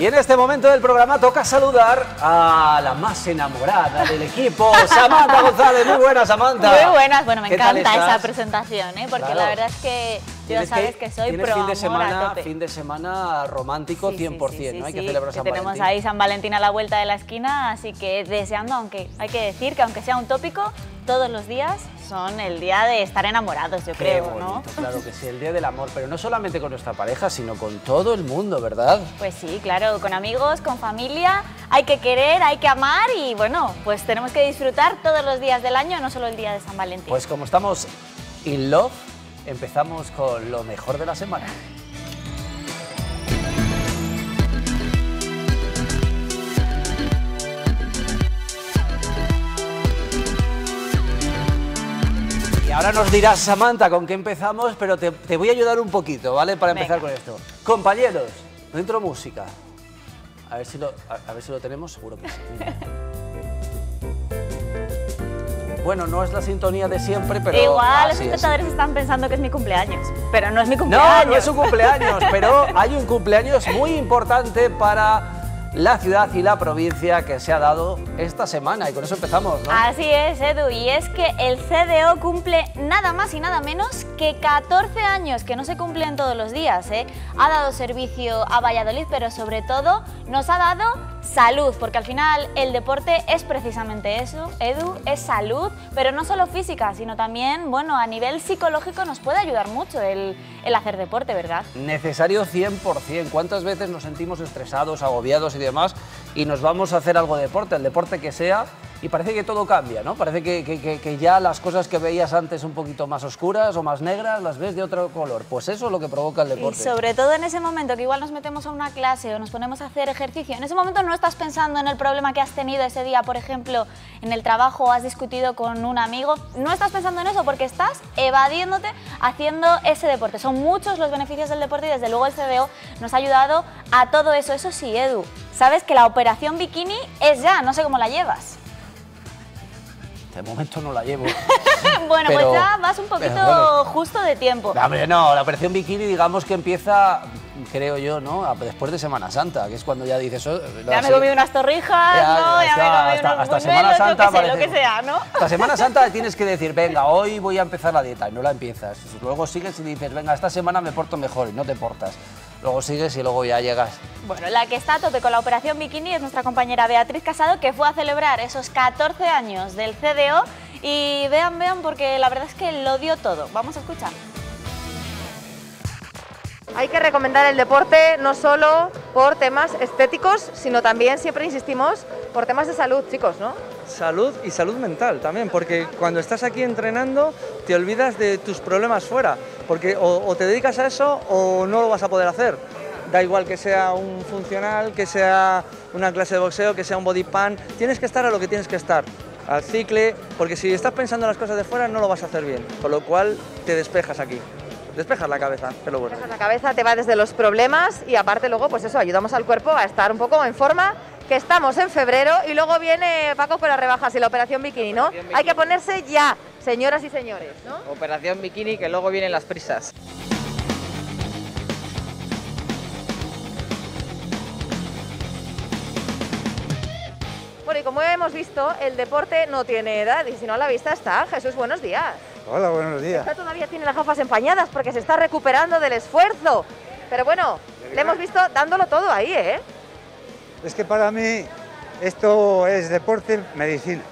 Y en este momento del programa toca saludar a la más enamorada del equipo, [LAUGHS] Samantha González. Muy buena, Samantha. Muy buenas, bueno, me ¿Qué tal encanta esa presentación, ¿eh? porque Claro. la verdad es que ya Tienes sabes que, soy pro fin de semana, fin de semana romántico 100%, ¿no? Hay que Sí, celebrar que San tenemos Valentín. ahí San Valentín a la vuelta de la esquina, así que deseando, aunque hay que decir que aunque sea un tópico, todos los días son el día de estar enamorados, yo Qué creo, bonito, ¿no? claro que sí, el Día del Amor, pero no solamente con nuestra pareja, sino con todo el mundo, ¿verdad? Pues sí, claro, con amigos, con familia, hay que querer, hay que amar y bueno, pues tenemos que disfrutar todos los días del año, no solo el día de San Valentín. Pues como estamos in love, empezamos con lo mejor de la semana. Y ahora nos dirás, Samantha, con qué empezamos, pero te, te voy a ayudar un poquito, ¿vale? Para empezar con esto. Compañeros, dentro música. A ver si lo, a, a ver si lo tenemos, seguro que sí. Bueno, no es la sintonía de siempre, pero... Igual los es. espectadores están pensando que es mi cumpleaños, pero no es mi No, cumpleaños. no es su cumpleaños, [LAUGHS] pero hay un cumpleaños muy importante para la ciudad y la provincia que se ha dado esta semana y con eso empezamos, ¿no? Así es, Edu, y es que el CDO cumple nada más y nada menos que 14 años, que no se cumplen todos los días, ¿eh? Ha dado servicio a Valladolid, pero sobre todo nos ha dado salud, porque al final el deporte es precisamente eso, Edu, es salud, pero no solo física, sino también, bueno, a nivel psicológico nos puede ayudar mucho el, hacer deporte, ¿verdad? Necesario 100%. ¿Cuántas veces nos sentimos estresados, agobiados y demás y nos vamos a hacer algo de deporte, el deporte que sea, y parece que todo cambia, ¿no? Parece que, que- que- que ya las cosas que veías antes un poquito más oscuras o más negras las ves de otro color. Pues eso es lo que provoca el Y deporte. sobre todo en ese momento que igual nos metemos a una clase o nos ponemos a hacer ejercicio, en ese momento no estás pensando en el problema que has tenido ese día, por ejemplo, en el trabajo o has discutido con un amigo, no estás pensando en eso porque estás evadiéndote haciendo ese deporte. Son muchos los beneficios del deporte y desde luego el CDO nos ha ayudado a todo eso. Eso sí, Edu, sabes que la operación bikini es ya, no sé cómo la llevas. De momento no la llevo. [LAUGHS] bueno, Pero- pues ya vas un poquito bueno. justo de tiempo. No, hombre, no, la operación bikini digamos que empieza, creo yo, ¿no? Después de Semana Santa, que es cuando ya dices... oh, Ya me he comido unas torrijas, Ya, ¿no? Ya hasta- me he comido hasta- unos hasta Semana Santa qué sé, lo parece- que sea, ¿no? Hasta Semana Santa [LAUGHS] tienes que decir, venga, hoy voy a empezar la dieta y no la empiezas. Luego sigues y dices, venga, esta semana me porto mejor y no te portas. Luego sigues y luego ya llegas. Bueno, la que está a tope con la operación bikini es nuestra compañera Beatriz Casado, que fue a celebrar esos 14 años del CDO. Y vean, vean, porque la verdad es que lo dio todo. Vamos a escuchar. Hay que recomendar el deporte no solo por temas estéticos, sino también, siempre insistimos, por temas de salud, chicos, ¿no? Salud y salud mental también, porque cuando estás aquí entrenando te olvidas de tus problemas fuera, porque o, te dedicas a eso o no lo vas a poder hacer. Da igual que sea un funcional, que sea una clase de boxeo, que sea un body pan, tienes que estar a lo que tienes que estar, al cicle, porque si estás pensando en las cosas de fuera no lo vas a hacer bien, con lo cual te despejas aquí, despejas la cabeza, que lo bueno. La cabeza te va desde los problemas y aparte luego, pues eso, ayudamos al cuerpo a estar un poco en forma, que estamos en febrero y luego viene Paco con las rebajas y la operación bikini, ¿no? Hay que ponerse ya, señoras y señores, ¿no? Operación Bikini, que luego vienen las prisas. Bueno, y como hemos visto, el deporte no tiene edad y si no a la vista está. Jesús, buenos días. Hola, buenos días. Esta todavía tiene las gafas empañadas porque se está recuperando del esfuerzo. Pero bueno, le hemos visto dándolo todo ahí, ¿eh? Es que para mí esto es deporte, medicina.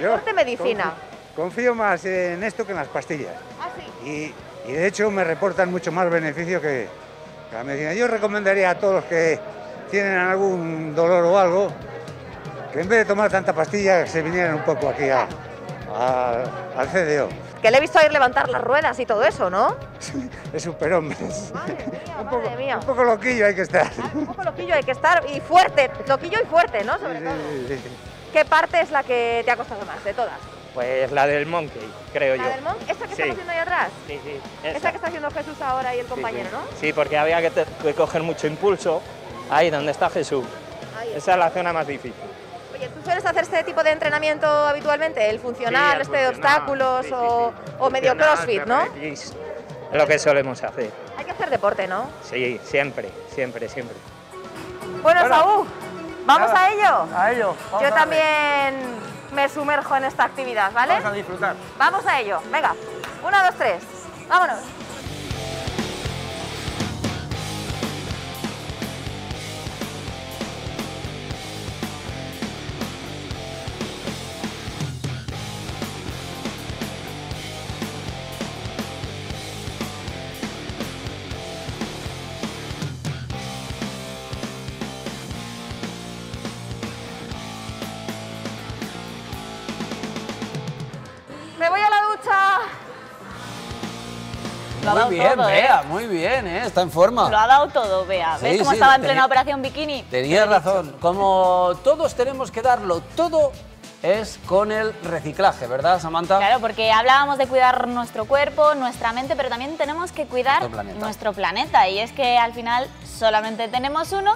Deporte, medicina. Confío más en esto que en las pastillas. Ah, sí. Y, y de hecho me reportan mucho más beneficio que, que la medicina. Yo recomendaría a todos los que tienen algún dolor o algo que en vez de tomar tanta pastilla se vinieran un poco aquí a- a- al CDO. Que le he visto a ir levantar las ruedas y todo eso, ¿no? [LAUGHS] Es superhombre. Madre [LAUGHS] mía. Un poco loquillo hay que estar. Un poco loquillo hay que estar y fuerte, loquillo y fuerte, ¿no? Sobre todo. ¿Qué parte es la que te ha costado más de todas? Pues la del Monkey, creo ¿La yo. del Monk? ¿Esta que Sí. estamos haciendo ahí atrás? Sí, sí. Esa. esa. que está haciendo Jesús ahora y el compañero, sí. ¿no? Sí, porque había que, coger mucho impulso ahí donde está Jesús. Ahí Esa es la zona más difícil. Oye, ¿tú sueles hacer este tipo de entrenamiento habitualmente? ¿El funcional, Sí, el este de obstáculos o, o medio crossfit, no? Es lo que solemos hacer. Hay que hacer deporte, ¿no? Sí, siempre, siempre, siempre. Bueno, Bueno, Saúl, ¿vamos nada, a ello? a ello, vamos Yo a también me sumerjo en esta actividad, ¿vale? Vamos a disfrutar. Vamos a ello. Venga, una, dos, tres. Vámonos. Bien, todo, ¿eh? Muy bien, ¿eh? está en forma. Lo ha dado todo, Bea. ¿Ves Sí, cómo sí, estaba en plena operación bikini? Tenías razón. Como todos tenemos que darlo todo, es con el reciclaje, ¿verdad, Samantha? Claro, porque hablábamos de cuidar nuestro cuerpo, nuestra mente, pero también tenemos que cuidar Nuestro planeta. nuestro planeta. Y es que al final solamente tenemos uno.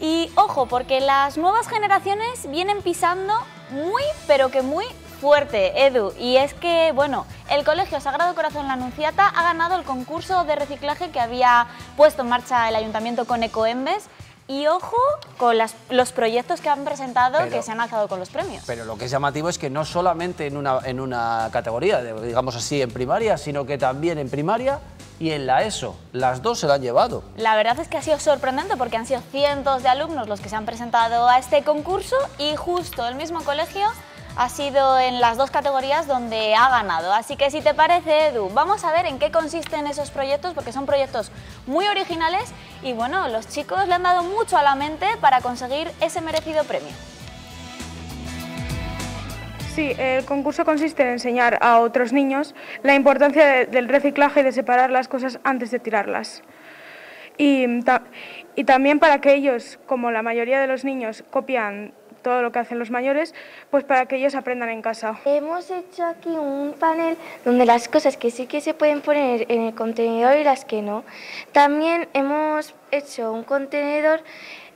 Y ojo, porque las nuevas generaciones vienen pisando muy, pero que muy fuerte, Edu. Y es que, bueno, el Colegio Sagrado Corazón La Anunciata ha ganado el concurso de reciclaje que había puesto en marcha el ayuntamiento con Ecoembes. Y ojo con las- los proyectos que han presentado Pero- que se han alzado con los premios. Pero lo que es llamativo es que no solamente en una, en una categoría, digamos así, en primaria, sino que también en primaria y en la ESO. Las dos se la han llevado. La verdad es que ha sido sorprendente porque han sido cientos de alumnos los que se han presentado a este concurso y justo el mismo colegio ha sido en las dos categorías donde ha ganado. Así que si te parece, Edu, vamos a ver en qué consisten esos proyectos porque son proyectos muy originales y bueno, los chicos le han dado mucho a la mente para conseguir ese merecido premio. Sí, el concurso consiste en enseñar a otros niños la importancia de- del reciclaje y de separar las cosas antes de tirarlas. Ta- y también para que ellos, como la mayoría de los niños copian todo lo que hacen los mayores, pues para que ellos aprendan en casa. Hemos hecho aquí un panel donde las cosas que sí que se pueden poner en el contenedor y las que no. También hemos hecho un contenedor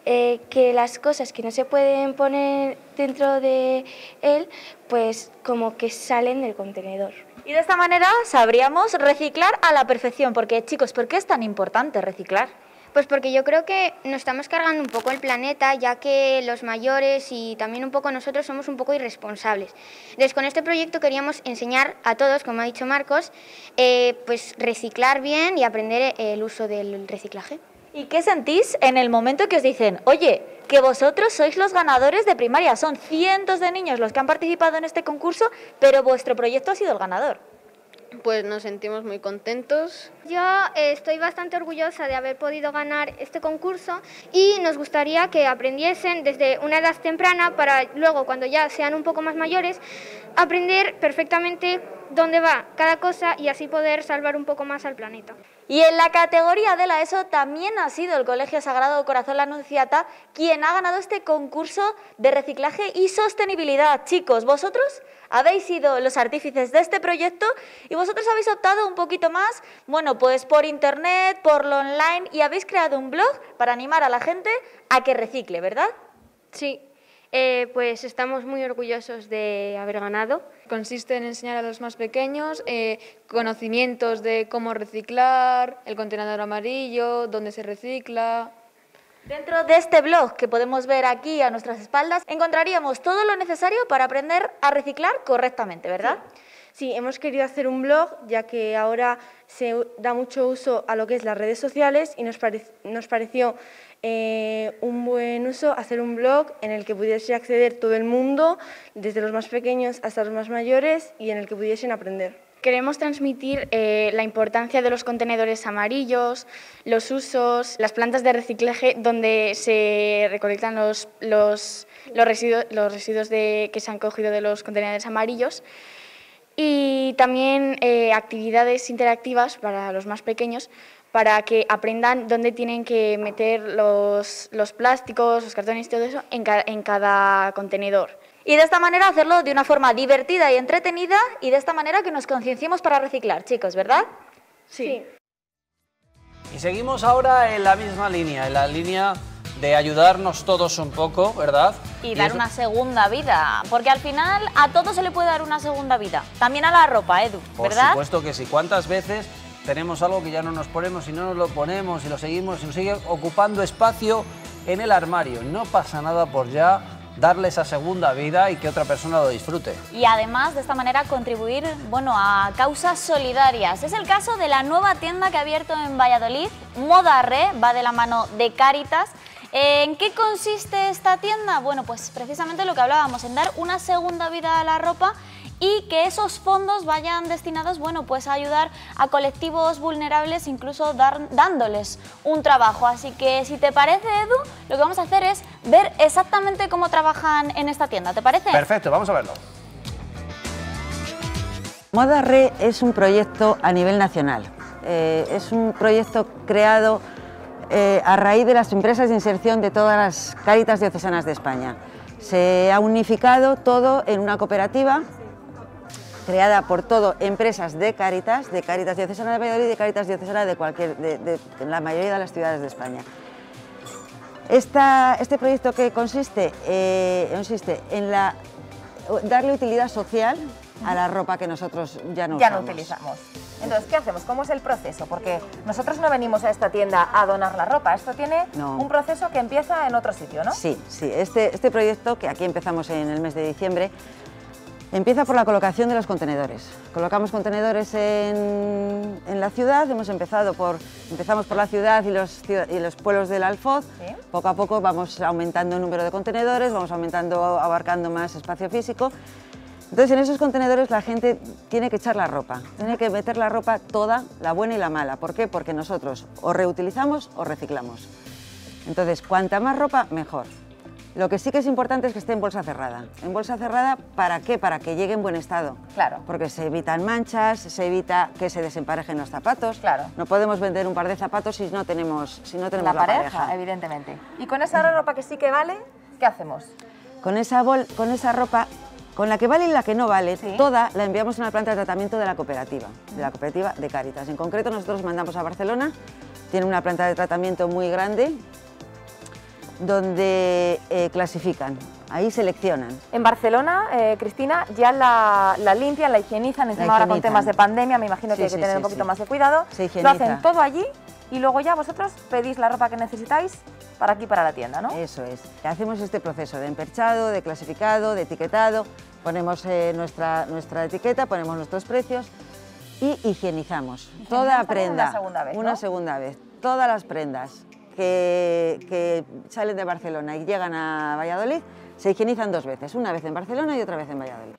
eh, que las cosas que no se pueden poner dentro de él, pues como que salen del contenedor. Y de esta manera sabríamos reciclar a la perfección, porque chicos, ¿por qué es tan importante reciclar? Pues porque yo creo que nos estamos cargando un poco el planeta, ya que los mayores y también un poco nosotros somos un poco irresponsables. Entonces, con este proyecto queríamos enseñar a todos, como ha dicho Marcos, eh, pues reciclar bien y aprender el uso del reciclaje. ¿Y qué sentís en el momento que os dicen, oye, que vosotros sois los ganadores de primaria? Son cientos de niños los que han participado en este concurso, pero vuestro proyecto ha sido el ganador. Pues nos sentimos muy contentos. Yo eh, estoy bastante orgullosa de haber podido ganar este concurso y nos gustaría que aprendiesen desde una edad temprana para luego, cuando ya sean un poco más mayores, aprender perfectamente dónde va cada cosa y así poder salvar un poco más al planeta. Y en la categoría de la ESO también ha sido el Colegio Sagrado Corazón La Anunciata quien ha ganado este concurso de reciclaje y sostenibilidad. Chicos, vosotros habéis sido los artífices de este proyecto y vosotros habéis optado un poquito más, bueno, pues por internet, por lo online y habéis creado un blog para animar a la gente a que recicle, ¿verdad? Sí, eh, pues estamos muy orgullosos de haber ganado. Consiste en enseñar a los más pequeños eh, conocimientos de cómo reciclar, el contenedor amarillo, dónde se recicla. Dentro de este blog que podemos ver aquí a nuestras espaldas, encontraríamos todo lo necesario para aprender a reciclar correctamente, ¿verdad? Sí, hemos querido hacer un blog, ya que ahora se da mucho uso a lo que es las redes sociales y nos, pareció eh, un buen uso hacer un blog en el que pudiese acceder todo el mundo, desde los más pequeños hasta los más mayores, y en el que pudiesen aprender. Queremos transmitir eh, la importancia de los contenedores amarillos, los usos, las plantas de reciclaje donde se recolectan los, residuos, que se han cogido de los contenedores amarillos y también eh, actividades interactivas para los más pequeños para que aprendan dónde tienen que meter los, plásticos, los cartones y todo eso en, en cada contenedor. Y de esta manera hacerlo de una forma divertida y entretenida y de esta manera que nos concienciemos para reciclar, chicos, ¿verdad? Sí. Y seguimos ahora en la misma línea, en la línea de ayudarnos todos un poco, ¿verdad? Y, dar una segunda vida, porque al final a todo se le puede dar una segunda vida, también a la ropa, Edu, ¿verdad? Por supuesto que sí. ¿Cuántas veces tenemos algo que ya no nos ponemos y no nos lo ponemos y lo seguimos y nos sigue ocupando espacio en el armario? No pasa nada por ya darle esa segunda vida y que otra persona lo disfrute. Y además de esta manera contribuir bueno, a causas solidarias. Es el caso de la nueva tienda que ha abierto en Valladolid, Moda Re, va de la mano de Cáritas. ¿En qué consiste esta tienda? Bueno, pues precisamente lo que hablábamos, en dar una segunda vida a la ropa y que esos fondos vayan destinados bueno, pues a ayudar a colectivos vulnerables, incluso dar, dándoles un trabajo. Así que si te parece, Edu, lo que vamos a hacer es ver exactamente cómo trabajan en esta tienda. ¿Te parece? Perfecto, vamos a verlo. Moda Re es un proyecto a nivel nacional. Eh, es un proyecto creado eh, a raíz de las empresas de inserción de todas las cáritas diocesanas de España. Se ha unificado todo en una cooperativa creada por todo empresas de Cáritas, de Cáritas Diocesana de Valladolid y de Cáritas Diocesana de, cualquier, de, la mayoría de las ciudades de España. este proyecto que consiste, eh, consiste en la, darle utilidad social a la ropa que nosotros ya no ya no utilizamos. Entonces, ¿qué hacemos? ¿Cómo es el proceso? Porque nosotros no venimos a esta tienda a donar la ropa, esto tiene un proceso que empieza en otro sitio, ¿no? Sí, sí. Este, este proyecto, que aquí empezamos en el mes de diciembre, Empieza por la colocación de los contenedores. Colocamos contenedores en, la ciudad, hemos empezado por, empezamos por la ciudad y los, y los pueblos del Alfoz. Poco a poco vamos aumentando el número de contenedores, vamos aumentando, abarcando más espacio físico. Entonces en esos contenedores la gente tiene que echar la ropa, tiene que meter la ropa toda, la buena y la mala. ¿Por qué? Porque nosotros o reutilizamos o reciclamos. Entonces, cuanta más ropa, mejor. Lo que sí que es importante es que esté en bolsa cerrada. ¿En bolsa cerrada para qué? Para que llegue en buen estado. Claro. Porque se evitan manchas, se evita que se desemparejen los zapatos. Claro. No podemos vender un par de zapatos si no tenemos, si no tenemos la, pareja, Evidentemente. Y con esa ropa que sí que vale, ¿qué hacemos? Con esa, con esa ropa con la que vale y la que no vale, toda la enviamos a una planta de tratamiento de la cooperativa, de la cooperativa de Cáritas. En concreto, nosotros mandamos a Barcelona, tiene una planta de tratamiento muy grande, donde eh, clasifican, ahí seleccionan. En Barcelona, eh, Cristina, ya la, limpian, la higienizan, encima ahora con temas de pandemia, me imagino que hay que tener un poquito más de cuidado. Se Lo hacen todo allí y luego ya vosotros pedís la ropa que necesitáis para aquí, para la tienda, ¿no? Eso es. Hacemos este proceso de emperchado, de clasificado, de etiquetado, ponemos eh, nuestra, nuestra etiqueta, ponemos nuestros precios y higienizamos. Toda prenda. Una segunda vez. Una segunda vez. Todas las prendas que, salen de Barcelona y llegan a Valladolid se higienizan dos veces, una vez en Barcelona y otra vez en Valladolid.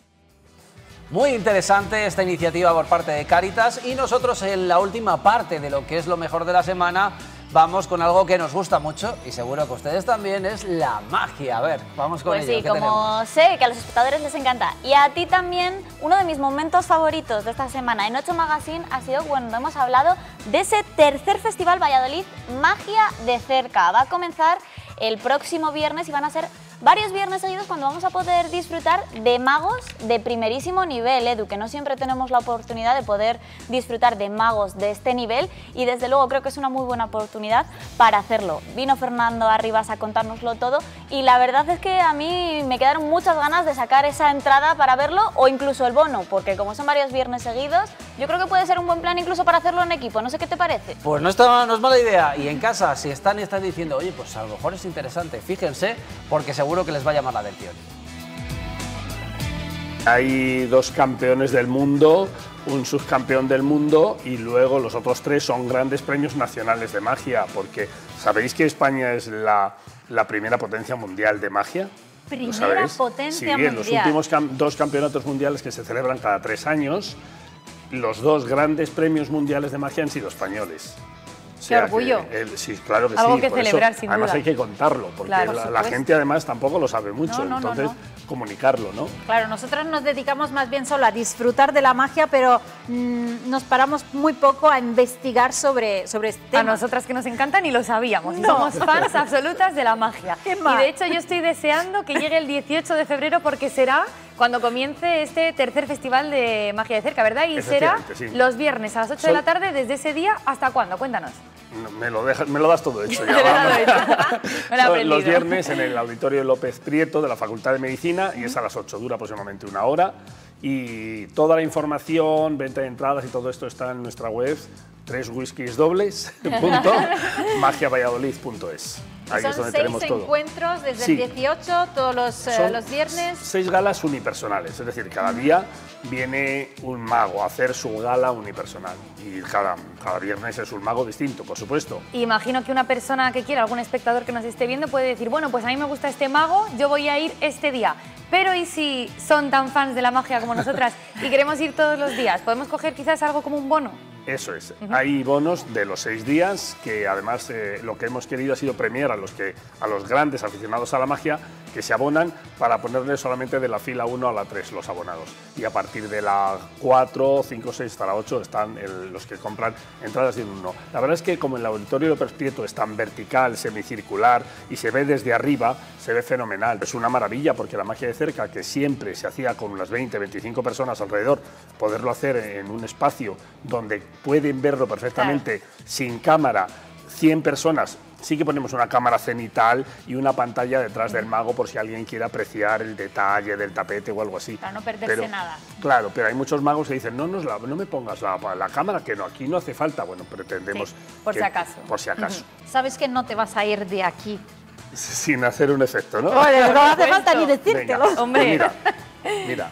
Muy interesante esta iniciativa por parte de Caritas y nosotros en la última parte de lo que es lo mejor de la semana vamos con algo que nos gusta mucho y seguro que a ustedes también es la magia. A ver, vamos con pues ello. sí, como sé que a los espectadores les encanta y a ti también, uno de mis momentos favoritos de esta semana en 8 Magazine ha sido cuando hemos hablado de ese tercer festival Valladolid Magia de Cerca. Va a comenzar el próximo viernes y van a ser varios viernes seguidos cuando vamos a poder disfrutar de magos de primerísimo nivel, Edu, que no siempre tenemos la oportunidad de poder disfrutar de magos de este nivel y desde luego creo que es una muy buena oportunidad para hacerlo. Vino Fernando Arribas a contárnoslo todo y la verdad es que a mí me quedaron muchas ganas de sacar esa entrada para verlo o incluso el bono, porque como son varios viernes seguidos, yo creo que puede ser un buen plan incluso para hacerlo en equipo, no sé qué te parece. Pues no, está, no es mala idea y en casa si están y están diciendo, oye, pues a lo mejor es interesante, fíjense, porque seguro que les va a llamar la atención. Hay dos campeones del mundo, un subcampeón del mundo y luego los otros tres son grandes premios nacionales de magia, porque ¿sabéis que España es la, la primera potencia mundial de magia? ¿Lo Primera potencia sí, en los mundial. últimos cam- dos campeonatos mundiales que se celebran cada tres años, los dos grandes premios mundiales de magia han sido españoles. O sea que orgullo. el- sí, claro que Algo sí. que por eso, celebrar, sin además duda. hay que contarlo, porque Claro, por la, la gente además tampoco lo sabe mucho. No, no, no, entonces, comunicarlo, ¿no? Claro, nosotros nos dedicamos más bien solo a disfrutar de la magia, pero mm, nos paramos muy poco a investigar sobre, sobre este tema. A nosotras que nos encantan y lo sabíamos. Y No. somos fans absolutas de la magia. ¿Qué Y de hecho yo estoy deseando que llegue el 18 de febrero porque será cuando comience este tercer festival de magia de cerca, ¿verdad? Y será sí. los viernes a las 8 de la tarde desde ese día hasta cuándo. Cuéntanos. No, Me lo, dejas- me lo das todo hecho. Ya, lo los viernes en el Auditorio López Prieto de la Facultad de Medicina y es a las 8, dura aproximadamente una hora. Y toda la información, venta de entradas y todo esto está en nuestra web tres whiskies dobles [LAUGHS] punto [LAUGHS] magiavalladolid.es. Ahí Son es donde seis tenemos todo. encuentros desde Sí. el 18, todos los, eh, los viernes. Seis galas unipersonales, es decir, cada día viene un mago a hacer su gala unipersonal. Y cada, cada viernes es un mago distinto, por supuesto. Imagino que una persona que quiera, algún espectador que nos esté viendo, puede decir, bueno, pues a mí me gusta este mago, yo voy a ir este día. Pero ¿y si son tan fans de la magia como nosotras [LAUGHS] y queremos ir todos los días? ¿Podemos coger quizás algo como un bono? Eso es. Hay bonos de los seis días que además eh, lo que hemos querido ha sido premiar a los que a los grandes aficionados a la magia que se abonan para ponerle solamente de la fila 1 a la 3 los abonados. Y a partir de la 4, 5, 6 hasta la 8 están el- los que compran entradas de un 1. La verdad es que como el auditorio de Perspieto es tan vertical, semicircular y se ve desde arriba, se ve fenomenal. Es una maravilla porque la magia de cerca, que siempre se hacía con unas 20, 25 personas alrededor, poderlo hacer en un espacio donde pueden verlo perfectamente sin cámara, 100 personas. Sí que ponemos una cámara cenital y una pantalla detrás del mago por si alguien quiere apreciar el detalle del tapete o algo así. Para no perderse Pero- nada. Claro, pero hay muchos magos que dicen, no, nos la- no me pongas la, la cámara, que no, aquí no hace falta. Bueno, pretendemos... por que- si acaso. Por si acaso. Sabes que no te vas a ir de aquí. [LAUGHS] Sin hacer un efecto, ¿no? Oye, [LAUGHS] no hace falta ni Venga, decírtelo. pues Mira, mira,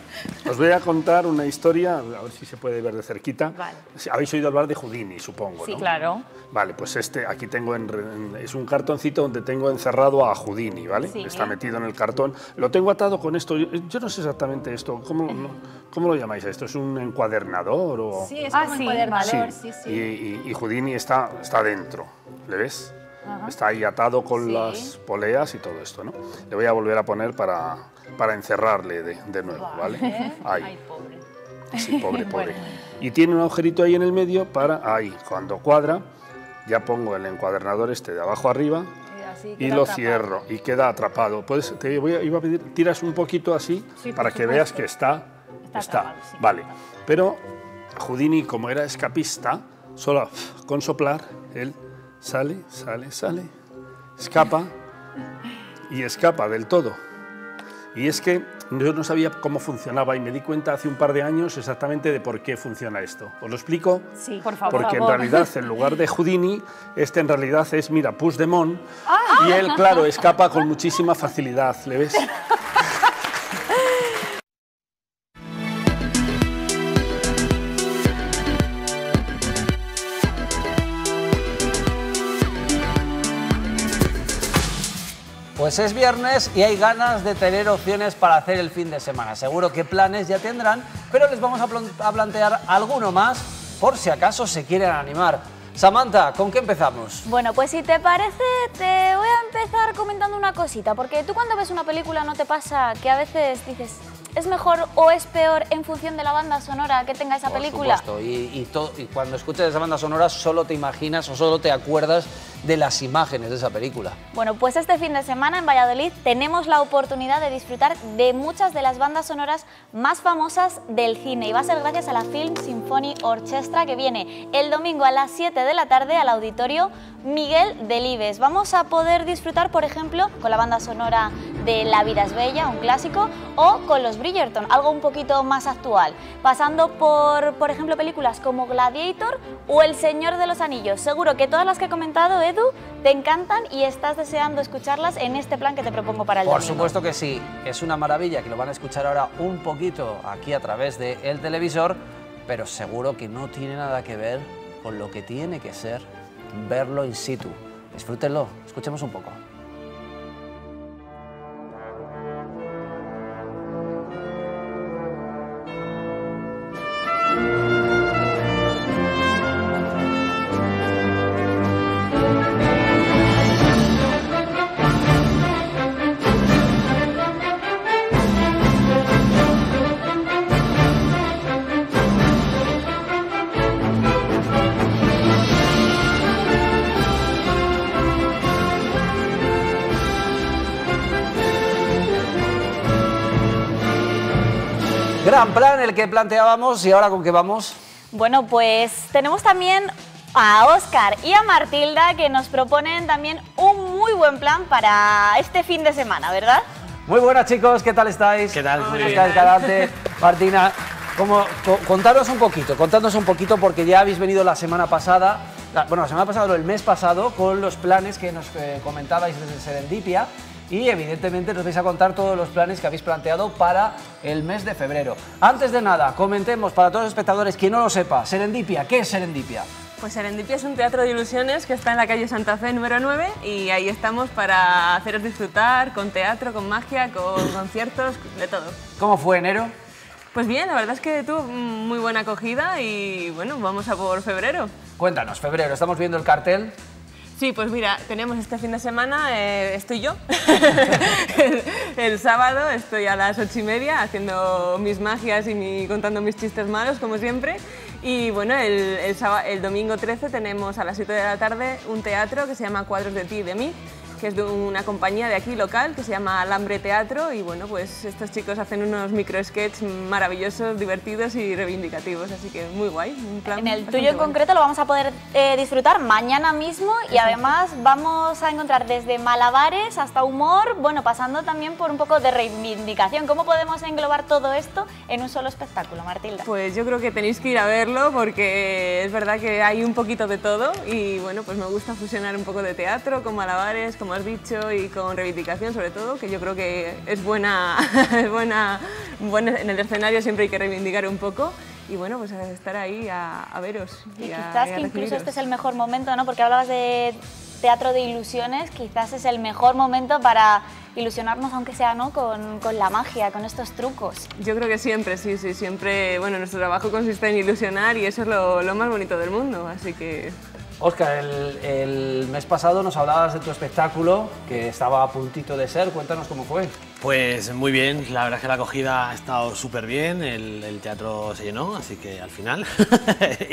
os voy a contar una historia, a ver si se puede ver de cerquita. Sí, Habéis oído hablar de Houdini, supongo, Sí, ¿no? claro. Vale, pues este aquí tengo en, en- es un cartoncito donde tengo encerrado a Houdini, ¿vale? Sí. Está metido en el cartón. Lo tengo atado con esto. Yo, yo no sé exactamente esto. ¿Cómo, no- cómo lo llamáis esto? ¿Es un encuadernador o...? Sí, es Ah, como sí, encuadernador, Sí, sí, sí. Y, y- y Houdini está, está dentro, ¿le ves? Ajá. Está ahí atado con las poleas y todo esto, ¿no? Le voy a volver a poner para, para encerrarle de, de nuevo, ¿vale? Ahí. Ay, pobre. Sí, pobre, [LAUGHS] pobre. Bueno. Y tiene un agujerito ahí en el medio para, ahí, cuando cuadra, ya pongo el encuadernador este de abajo arriba y lo atrapado. cierro y queda atrapado. Puedes, te voy a, iba a pedir, tiras un poquito así Sí, para que supuesto. veas que está, está, vale. Pero Houdini, como era escapista, solo con soplar, él sale, sale, sale, escapa y escapa del todo. Y es que yo no sabía cómo funcionaba y me di cuenta hace un par de años exactamente de por qué funciona esto. ¿Os lo explico? Sí, por favor. Porque en Por favor. realidad, en lugar de Houdini, este en realidad es, mira, Puigdemont, y él, claro, escapa con muchísima facilidad, ¿le ves? [LAUGHS] Pues es viernes y hay ganas de tener opciones para hacer el fin de semana. Seguro que planes ya tendrán, pero les vamos a, plan- a plantear alguno más por si acaso se quieren animar. Samantha, ¿con qué empezamos? Bueno, pues si te parece, te voy a empezar comentando una cosita, porque tú cuando ves una película no te pasa que a veces dices, ¿es mejor o es peor en función de la banda sonora que tenga esa Por película? supuesto, y, y to- y cuando escuchas esa banda sonora solo te imaginas o solo te acuerdas de las imágenes de esa película. Bueno, pues este fin de semana en Valladolid tenemos la oportunidad de disfrutar de muchas de las bandas sonoras más famosas del cine y va a ser gracias a la Film Symphony Orchestra que viene el domingo a las 7 de la tarde al auditorio Miguel Delibes. Vamos a poder disfrutar, por ejemplo, con la banda sonora de La vida es bella, un clásico, o con los Bridgerton, algo un poquito más actual, pasando por, por ejemplo, películas como Gladiator o El Señor de los Anillos. Seguro que todas las que he comentado, Edu, te encantan y estás deseando escucharlas en este plan que te propongo para el Por domingo. supuesto que sí, es una maravilla que lo van a escuchar ahora un poquito aquí a través del televisor, pero seguro que no tiene nada que ver con lo que tiene que ser verlo in situ. Disfrútenlo, escuchemos un poco. Gran plan el que planteábamos y ahora con qué vamos. Bueno, pues tenemos también a Oscar y a Martilda que nos proponen también un muy buen plan para este fin de semana, ¿verdad? Muy buenas chicos, ¿qué tal estáis? ¿Qué tal? Muy Oscar bien. Escalante, Martina, ¿cómo, co- contaros un poquito, contadnos un poquito porque ya habéis venido la semana pasada, la- bueno, la semana pasada, el mes pasado, con los planes que nos eh, comentabais desde Serendipia y evidentemente nos vais a contar todos los planes que habéis planteado para el mes de febrero. Antes de nada, comentemos para todos los espectadores, quien no lo sepa, Serendipia, ¿qué es Serendipia? Pues Serendipia es un teatro de ilusiones que está en la calle Santa Fe número 9 y ahí estamos para haceros disfrutar con teatro, con magia, con [CLEARS THROAT] conciertos, de todo. ¿Cómo fue enero? Pues bien, la verdad es que tuvo mm, muy buena acogida y bueno, vamos a por febrero. Cuéntanos, febrero, estamos viendo el cartel. Sí, pues mira, tenemos este fin de semana, eh, estoy yo. [LAUGHS] el, sábado estoy a las ocho y media haciendo mis magias y contando mis chistes malos, como siempre. Y bueno, el, el el domingo 13 tenemos a las 7 de la tarde un teatro que se llama Cuadros de ti y de mí, que es de una compañía de aquí local que se llama Alambre Teatro. Y bueno, pues estos chicos hacen unos micro sketches maravillosos, divertidos y reivindicativos, así que muy guay. Un plan En el tuyo en bueno. concreto lo vamos a poder eh, disfrutar mañana mismo y además vamos a encontrar desde malabares hasta humor, bueno, pasando también por un poco de reivindicación. ¿Cómo podemos englobar todo esto en un solo espectáculo, Martilda? Pues yo creo que tenéis que ir a verlo porque es verdad que hay un poquito de todo y bueno, pues me gusta fusionar un poco de teatro con malabares, como has dicho, y con reivindicación sobre todo, que yo creo que es buena, [LAUGHS] es buena, buena- en el escenario siempre hay que reivindicar un poco y bueno, pues a estar ahí a, a veros. Y, Y a- quizás y a que incluso recibiros. este es el mejor momento, ¿no? Porque hablabas de teatro de ilusiones, quizás es el mejor momento para ilusionarnos, aunque sea, ¿no? Con, con la magia, con estos trucos. Yo creo que siempre, sí, sí, siempre, bueno, nuestro trabajo consiste en ilusionar y eso es lo, lo más bonito del mundo, así que Óscar, el, mes pasado nos hablabas de tu espectáculo que estaba a puntito de ser. Cuéntanos cómo fue. Pues muy bien, la verdad es que la acogida ha estado súper bien, el, teatro se llenó, así que al final. [LAUGHS]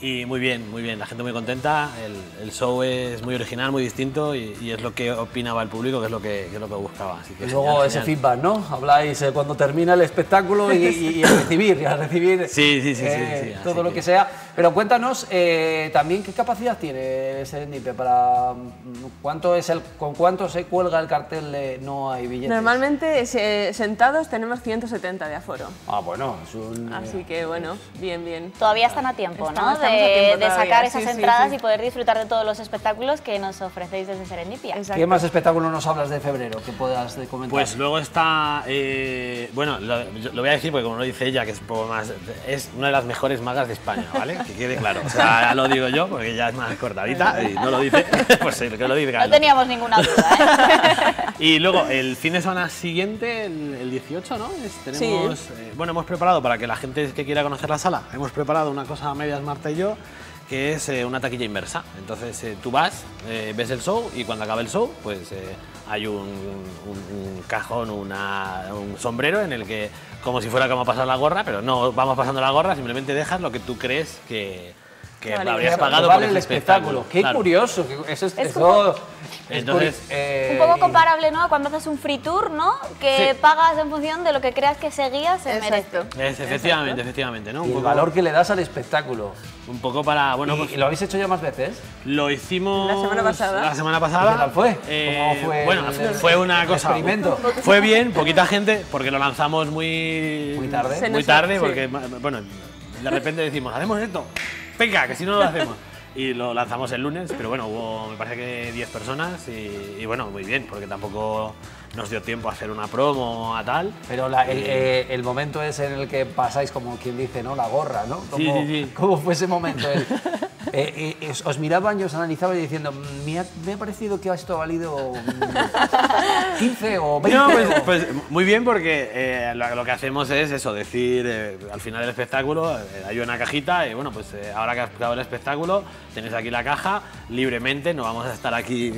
y muy bien, muy bien, la gente muy contenta, el, el show es muy original, muy distinto y, y es lo que opinaba el público, que es lo que, que es lo que buscaba. Así que Y luego genial, ese genial. feedback, ¿no? Habláis eh, cuando termina el espectáculo y, y- y a recibir, y a recibir [LAUGHS] Sí, sí, sí, sí, eh, todo lo que- que sea. Pero cuéntanos eh, también qué capacidad tiene Serendipia para mm, cuánto es el, con cuánto se cuelga el cartel de no hay billetes. normalmente se- sentados tenemos 170 de aforo. Ah, bueno, es un. Así que bueno, bien, bien. Todavía están a tiempo, Estamos- ¿no? De, sacar sí, esas sí, entradas sí. y poder disfrutar de todos los espectáculos que nos ofrecéis desde Serendipia. ¿Qué más espectáculo nos hablas de febrero que puedas comentar? Pues luego está, eh, bueno, lo, voy a decir porque como lo dice ella, que es un poco más, es una de las mejores magas de España, ¿vale? Que quede claro. O sea, ya lo digo yo porque ya es más cortadita y no lo dice, [LAUGHS] pues el que lo diga. No teníamos ninguna duda, ¿eh? [LAUGHS] Y luego el fin de semana siguiente, el, el 18, ¿no? Es- tenemos, eh, bueno, hemos preparado para que la gente que quiera conocer la sala, hemos preparado una cosa a medias Marta y que es eh, una taquilla inversa. Entonces eh, tú vas, eh, ves el show y cuando acabe el show, pues hay un, cajón, un sombrero en el que, como si fuera como pasar la gorra, pero no vamos pasando la gorra, simplemente dejas lo que tú crees que, que vale, habrías pagado vale por el ese espectáculo. Qué claro. curioso. Eso es, Es eso- Entonces, eh, Un poco comparable, ¿no? a Cuando haces un free tour, ¿no? Que Sí. pagas en función de lo que creas que ese guía se merece. Es, efectivamente, efectivamente, ¿no? y el valor que le das al espectáculo. Un poco para, bueno, ¿Y, pues- lo habéis hecho ya más veces? Lo hicimos La semana pasada. La semana pasada. ¿Qué tal fue? Eh, ¿Cómo fue bueno, el- el- fue una el cosa. experimento? Fue bien, poquita gente, porque lo lanzamos muy. Muy tarde. Muy tarde, sí. porque, bueno, de repente decimos, hacemos esto. Venga, que si no lo hacemos. [LAUGHS] Y lo lanzamos el lunes, pero bueno, hubo, me parece que 10 personas y, y bueno, muy bien, porque tampoco nos dio tiempo a hacer una promo a tal. Pero la- el, eh, el momento es en el que pasáis, como quien dice, ¿no? La gorra, ¿no? Sí, ¿Cómo, sí, sí. ¿Cómo fue ese momento? El- eh, eh, os- os miraban y os analizaban y diciendo, "Mm, me ha, me ha parecido que esto ha valido mm, 15 o 20. No, pues, o-". pues muy bien porque eh, lo, lo que hacemos es eso, decir eh, al final del espectáculo, eh, hay una cajita y bueno, pues eh, ahora que has acabado el espectáculo, tenéis aquí la caja, libremente, no vamos a estar aquí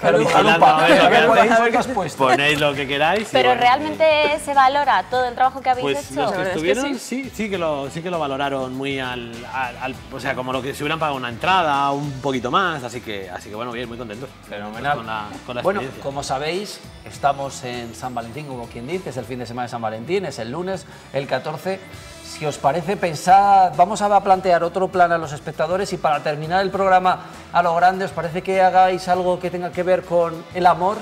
Claro, vigilando ver ver, a ver qué has puesto. Ponéis lo que queráis. Pero bueno, realmente se valora todo el trabajo que habéis pues hecho. los que estuvieron sí. sí, que lo, sí que lo valoraron muy al, al- al- o sea, como lo que si hubieran pagado una entrada, un poquito más, así que, así que bueno, bien, muy contentos. Fenomenal. Con la, con la bueno, experiencia. como sabéis, estamos en San Valentín, como quien dice, es el fin de semana de San Valentín, es el lunes, el 14. Si os parece, pensad, vamos a plantear otro plan a los espectadores y para terminar el programa a lo grande, ¿os parece que hagáis algo que tenga que ver con el amor?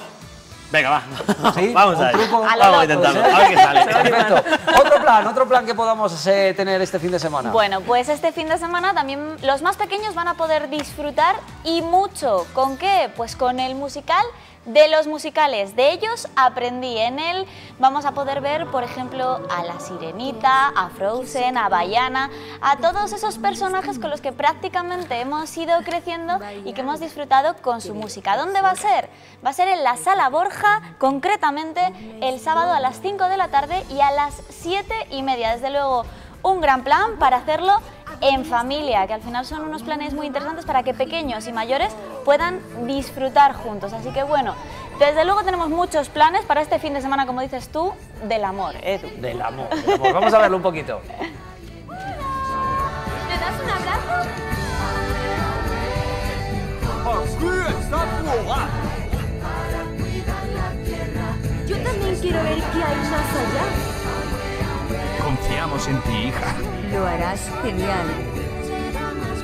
Venga, va. [LAUGHS] ¿Sí? Vamos a truco. A Vamos a intentarlo, a ver qué sale. [LAUGHS] Perfecto. Otro plan, otro plan que podamos eh, tener este fin de semana. Bueno, pues este fin de semana también los más pequeños van a poder disfrutar y mucho. ¿Con qué? Pues con el musical de los musicales. De ellos aprendí. En él vamos a poder ver, por ejemplo, a la Sirenita, a Frozen, a Bayana, a todos esos personajes con los que prácticamente hemos ido creciendo y que hemos disfrutado con su música. ¿Dónde va a ser? Va a ser en la Sala Borja, concretamente el sábado a las 5 de la tarde y a las 7 y media. Desde luego, un gran plan para hacerlo en familia, que al final son unos planes muy interesantes para que pequeños y mayores puedan disfrutar juntos. Así que bueno, desde luego tenemos muchos planes para este fin de semana, como dices tú, del amor, Edu. Del amor, del amor. Vamos a verlo un poquito. ¿Me das un abrazo? Yo también quiero ver qué hay más allá. Confiamos en ti, hija. Lo harás genial.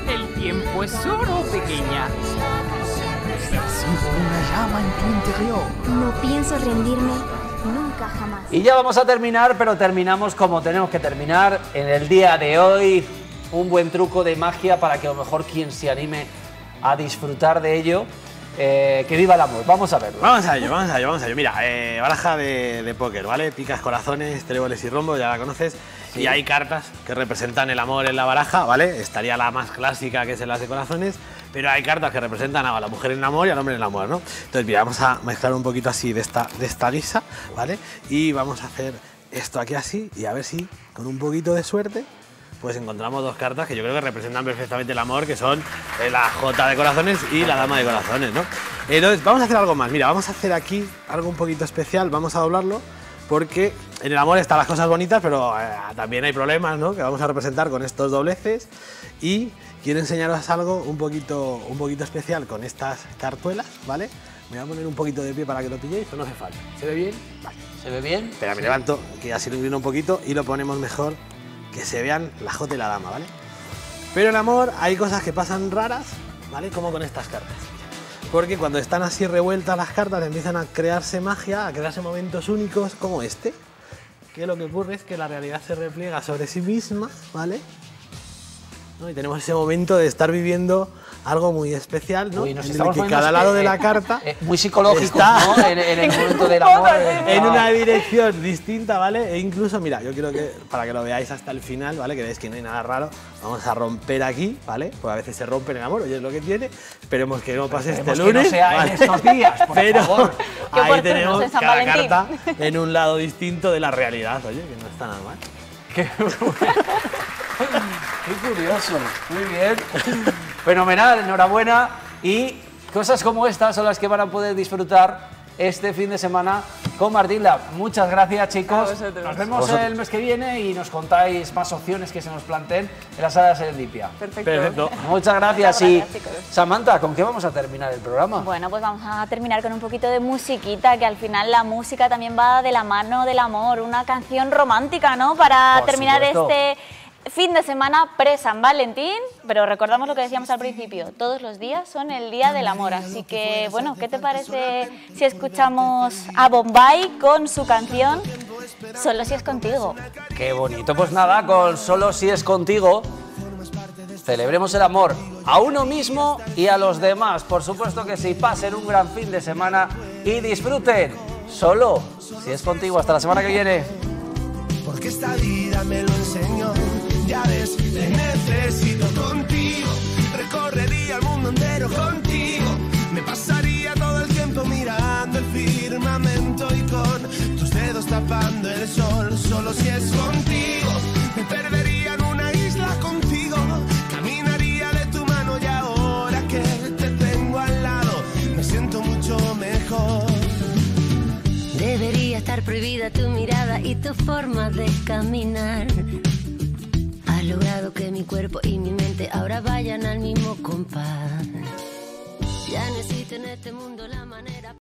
El tiempo es oro, pequeña. Percibo una llama en tu interior. No pienso rendirme nunca jamás. Y ya vamos a terminar, pero terminamos como tenemos que terminar en el día de hoy. Un buen truco de magia para que a lo mejor quien se anime a disfrutar de ello, eh, que viva el amor. Vamos a verlo. Vamos a ello, vamos a ello, vamos a ello. Mira, eh, baraja de, de póker, ¿vale? Picas corazones, tréboles y rombos, ya la conoces. Y hay cartas que representan el amor en la baraja, ¿vale? Estaría la más clásica, que es el as de corazones. Pero hay cartas que representan a la mujer en el amor y al hombre en el amor, ¿no? Entonces, mira, vamos a mezclar un poquito así de esta, de esta guisa, ¿vale? Y vamos a hacer esto aquí así y a ver si con un poquito de suerte pues encontramos dos cartas que yo creo que representan perfectamente el amor, que son eh, la J de corazones y la Dama de corazones, ¿no? Entonces, vamos a hacer algo más. Mira, vamos a hacer aquí algo un poquito especial, vamos a doblarlo, porque en el amor están las cosas bonitas, pero eh, también hay problemas, ¿no? Que vamos a representar con estos dobleces y quiero enseñaros algo un poquito, un poquito especial con estas cartuelas, ¿vale? Me voy a poner un poquito de pie para que lo pilléis, o no hace falta. ¿Se ve bien? Vale. ¿Se ve bien? Espera, me levanto, que así lo inclino un poquito y lo ponemos mejor, que se vean la J y la dama, ¿vale? Pero en amor hay cosas que pasan raras, ¿vale? Como con estas cartas. Porque cuando están así revueltas las cartas empiezan a crearse magia, a crearse momentos únicos como este. Que lo que ocurre es que la realidad se repliega sobre sí misma, ¿vale? Y tenemos ese momento de estar viviendo algo muy especial, ¿no? Uy, nos en el estamos que cada lado de eh, la carta eh, muy psicológicos, está ¿no? En- en el momento del [LAUGHS] amor, eh, en ah. una dirección distinta, ¿vale? E incluso, mira, yo quiero que, para que lo veáis hasta el final, ¿vale? Que veáis que no hay nada raro, vamos a romper aquí, ¿vale? Pues a veces se rompe en el amor, oye, es lo que tiene. Esperemos que no pase este Esperemos que no lunes. sea en ¿vale? estos días, por [LAUGHS] Pero favor. Ahí tenemos en cada Valentín. carta en un lado distinto de la realidad, oye, que no está nada mal. [LAUGHS] Qué, Qué curioso, muy bien. [LAUGHS] Fenomenal, enhorabuena. Y cosas como estas son las que van a poder disfrutar este fin de semana con Martín Lab. Muchas gracias, chicos. Nos vemos Vosotros. el mes que viene y nos contáis más opciones que se nos planteen en la sala de Serendipia. Perfecto. Perfecto. Muchas gracias. Muchas y. Samantha, ¿con qué vamos a terminar el programa? Bueno, pues vamos a terminar con un poquito de musiquita, que al final la música también va de la mano del amor, una canción romántica, ¿no? Para Por terminar supuesto. este fin de semana pre-San Valentín, pero recordamos lo que decíamos al principio, todos los días son el día del amor, así que bueno, ¿qué te parece si escuchamos a Bombay con su canción Solo si es contigo? Qué bonito. Pues nada, con solo si es contigo. Celebremos el amor a uno mismo y a los demás. Por supuesto que sí, pasen un gran fin de semana y disfruten. Solo si es contigo. Hasta la semana que viene. Porque esta vida me lo enseñó. Ya ves, te necesito contigo. Recorrería el mundo entero contigo. Me pasaría todo el tiempo mirando el firmamento y con tus dedos tapando el sol. Solo si es contigo. Me perdería estar prohibida tu mirada y tu forma de caminar. Has logrado que mi cuerpo y mi mente ahora vayan al mismo compás. Ya necesito en este mundo la manera.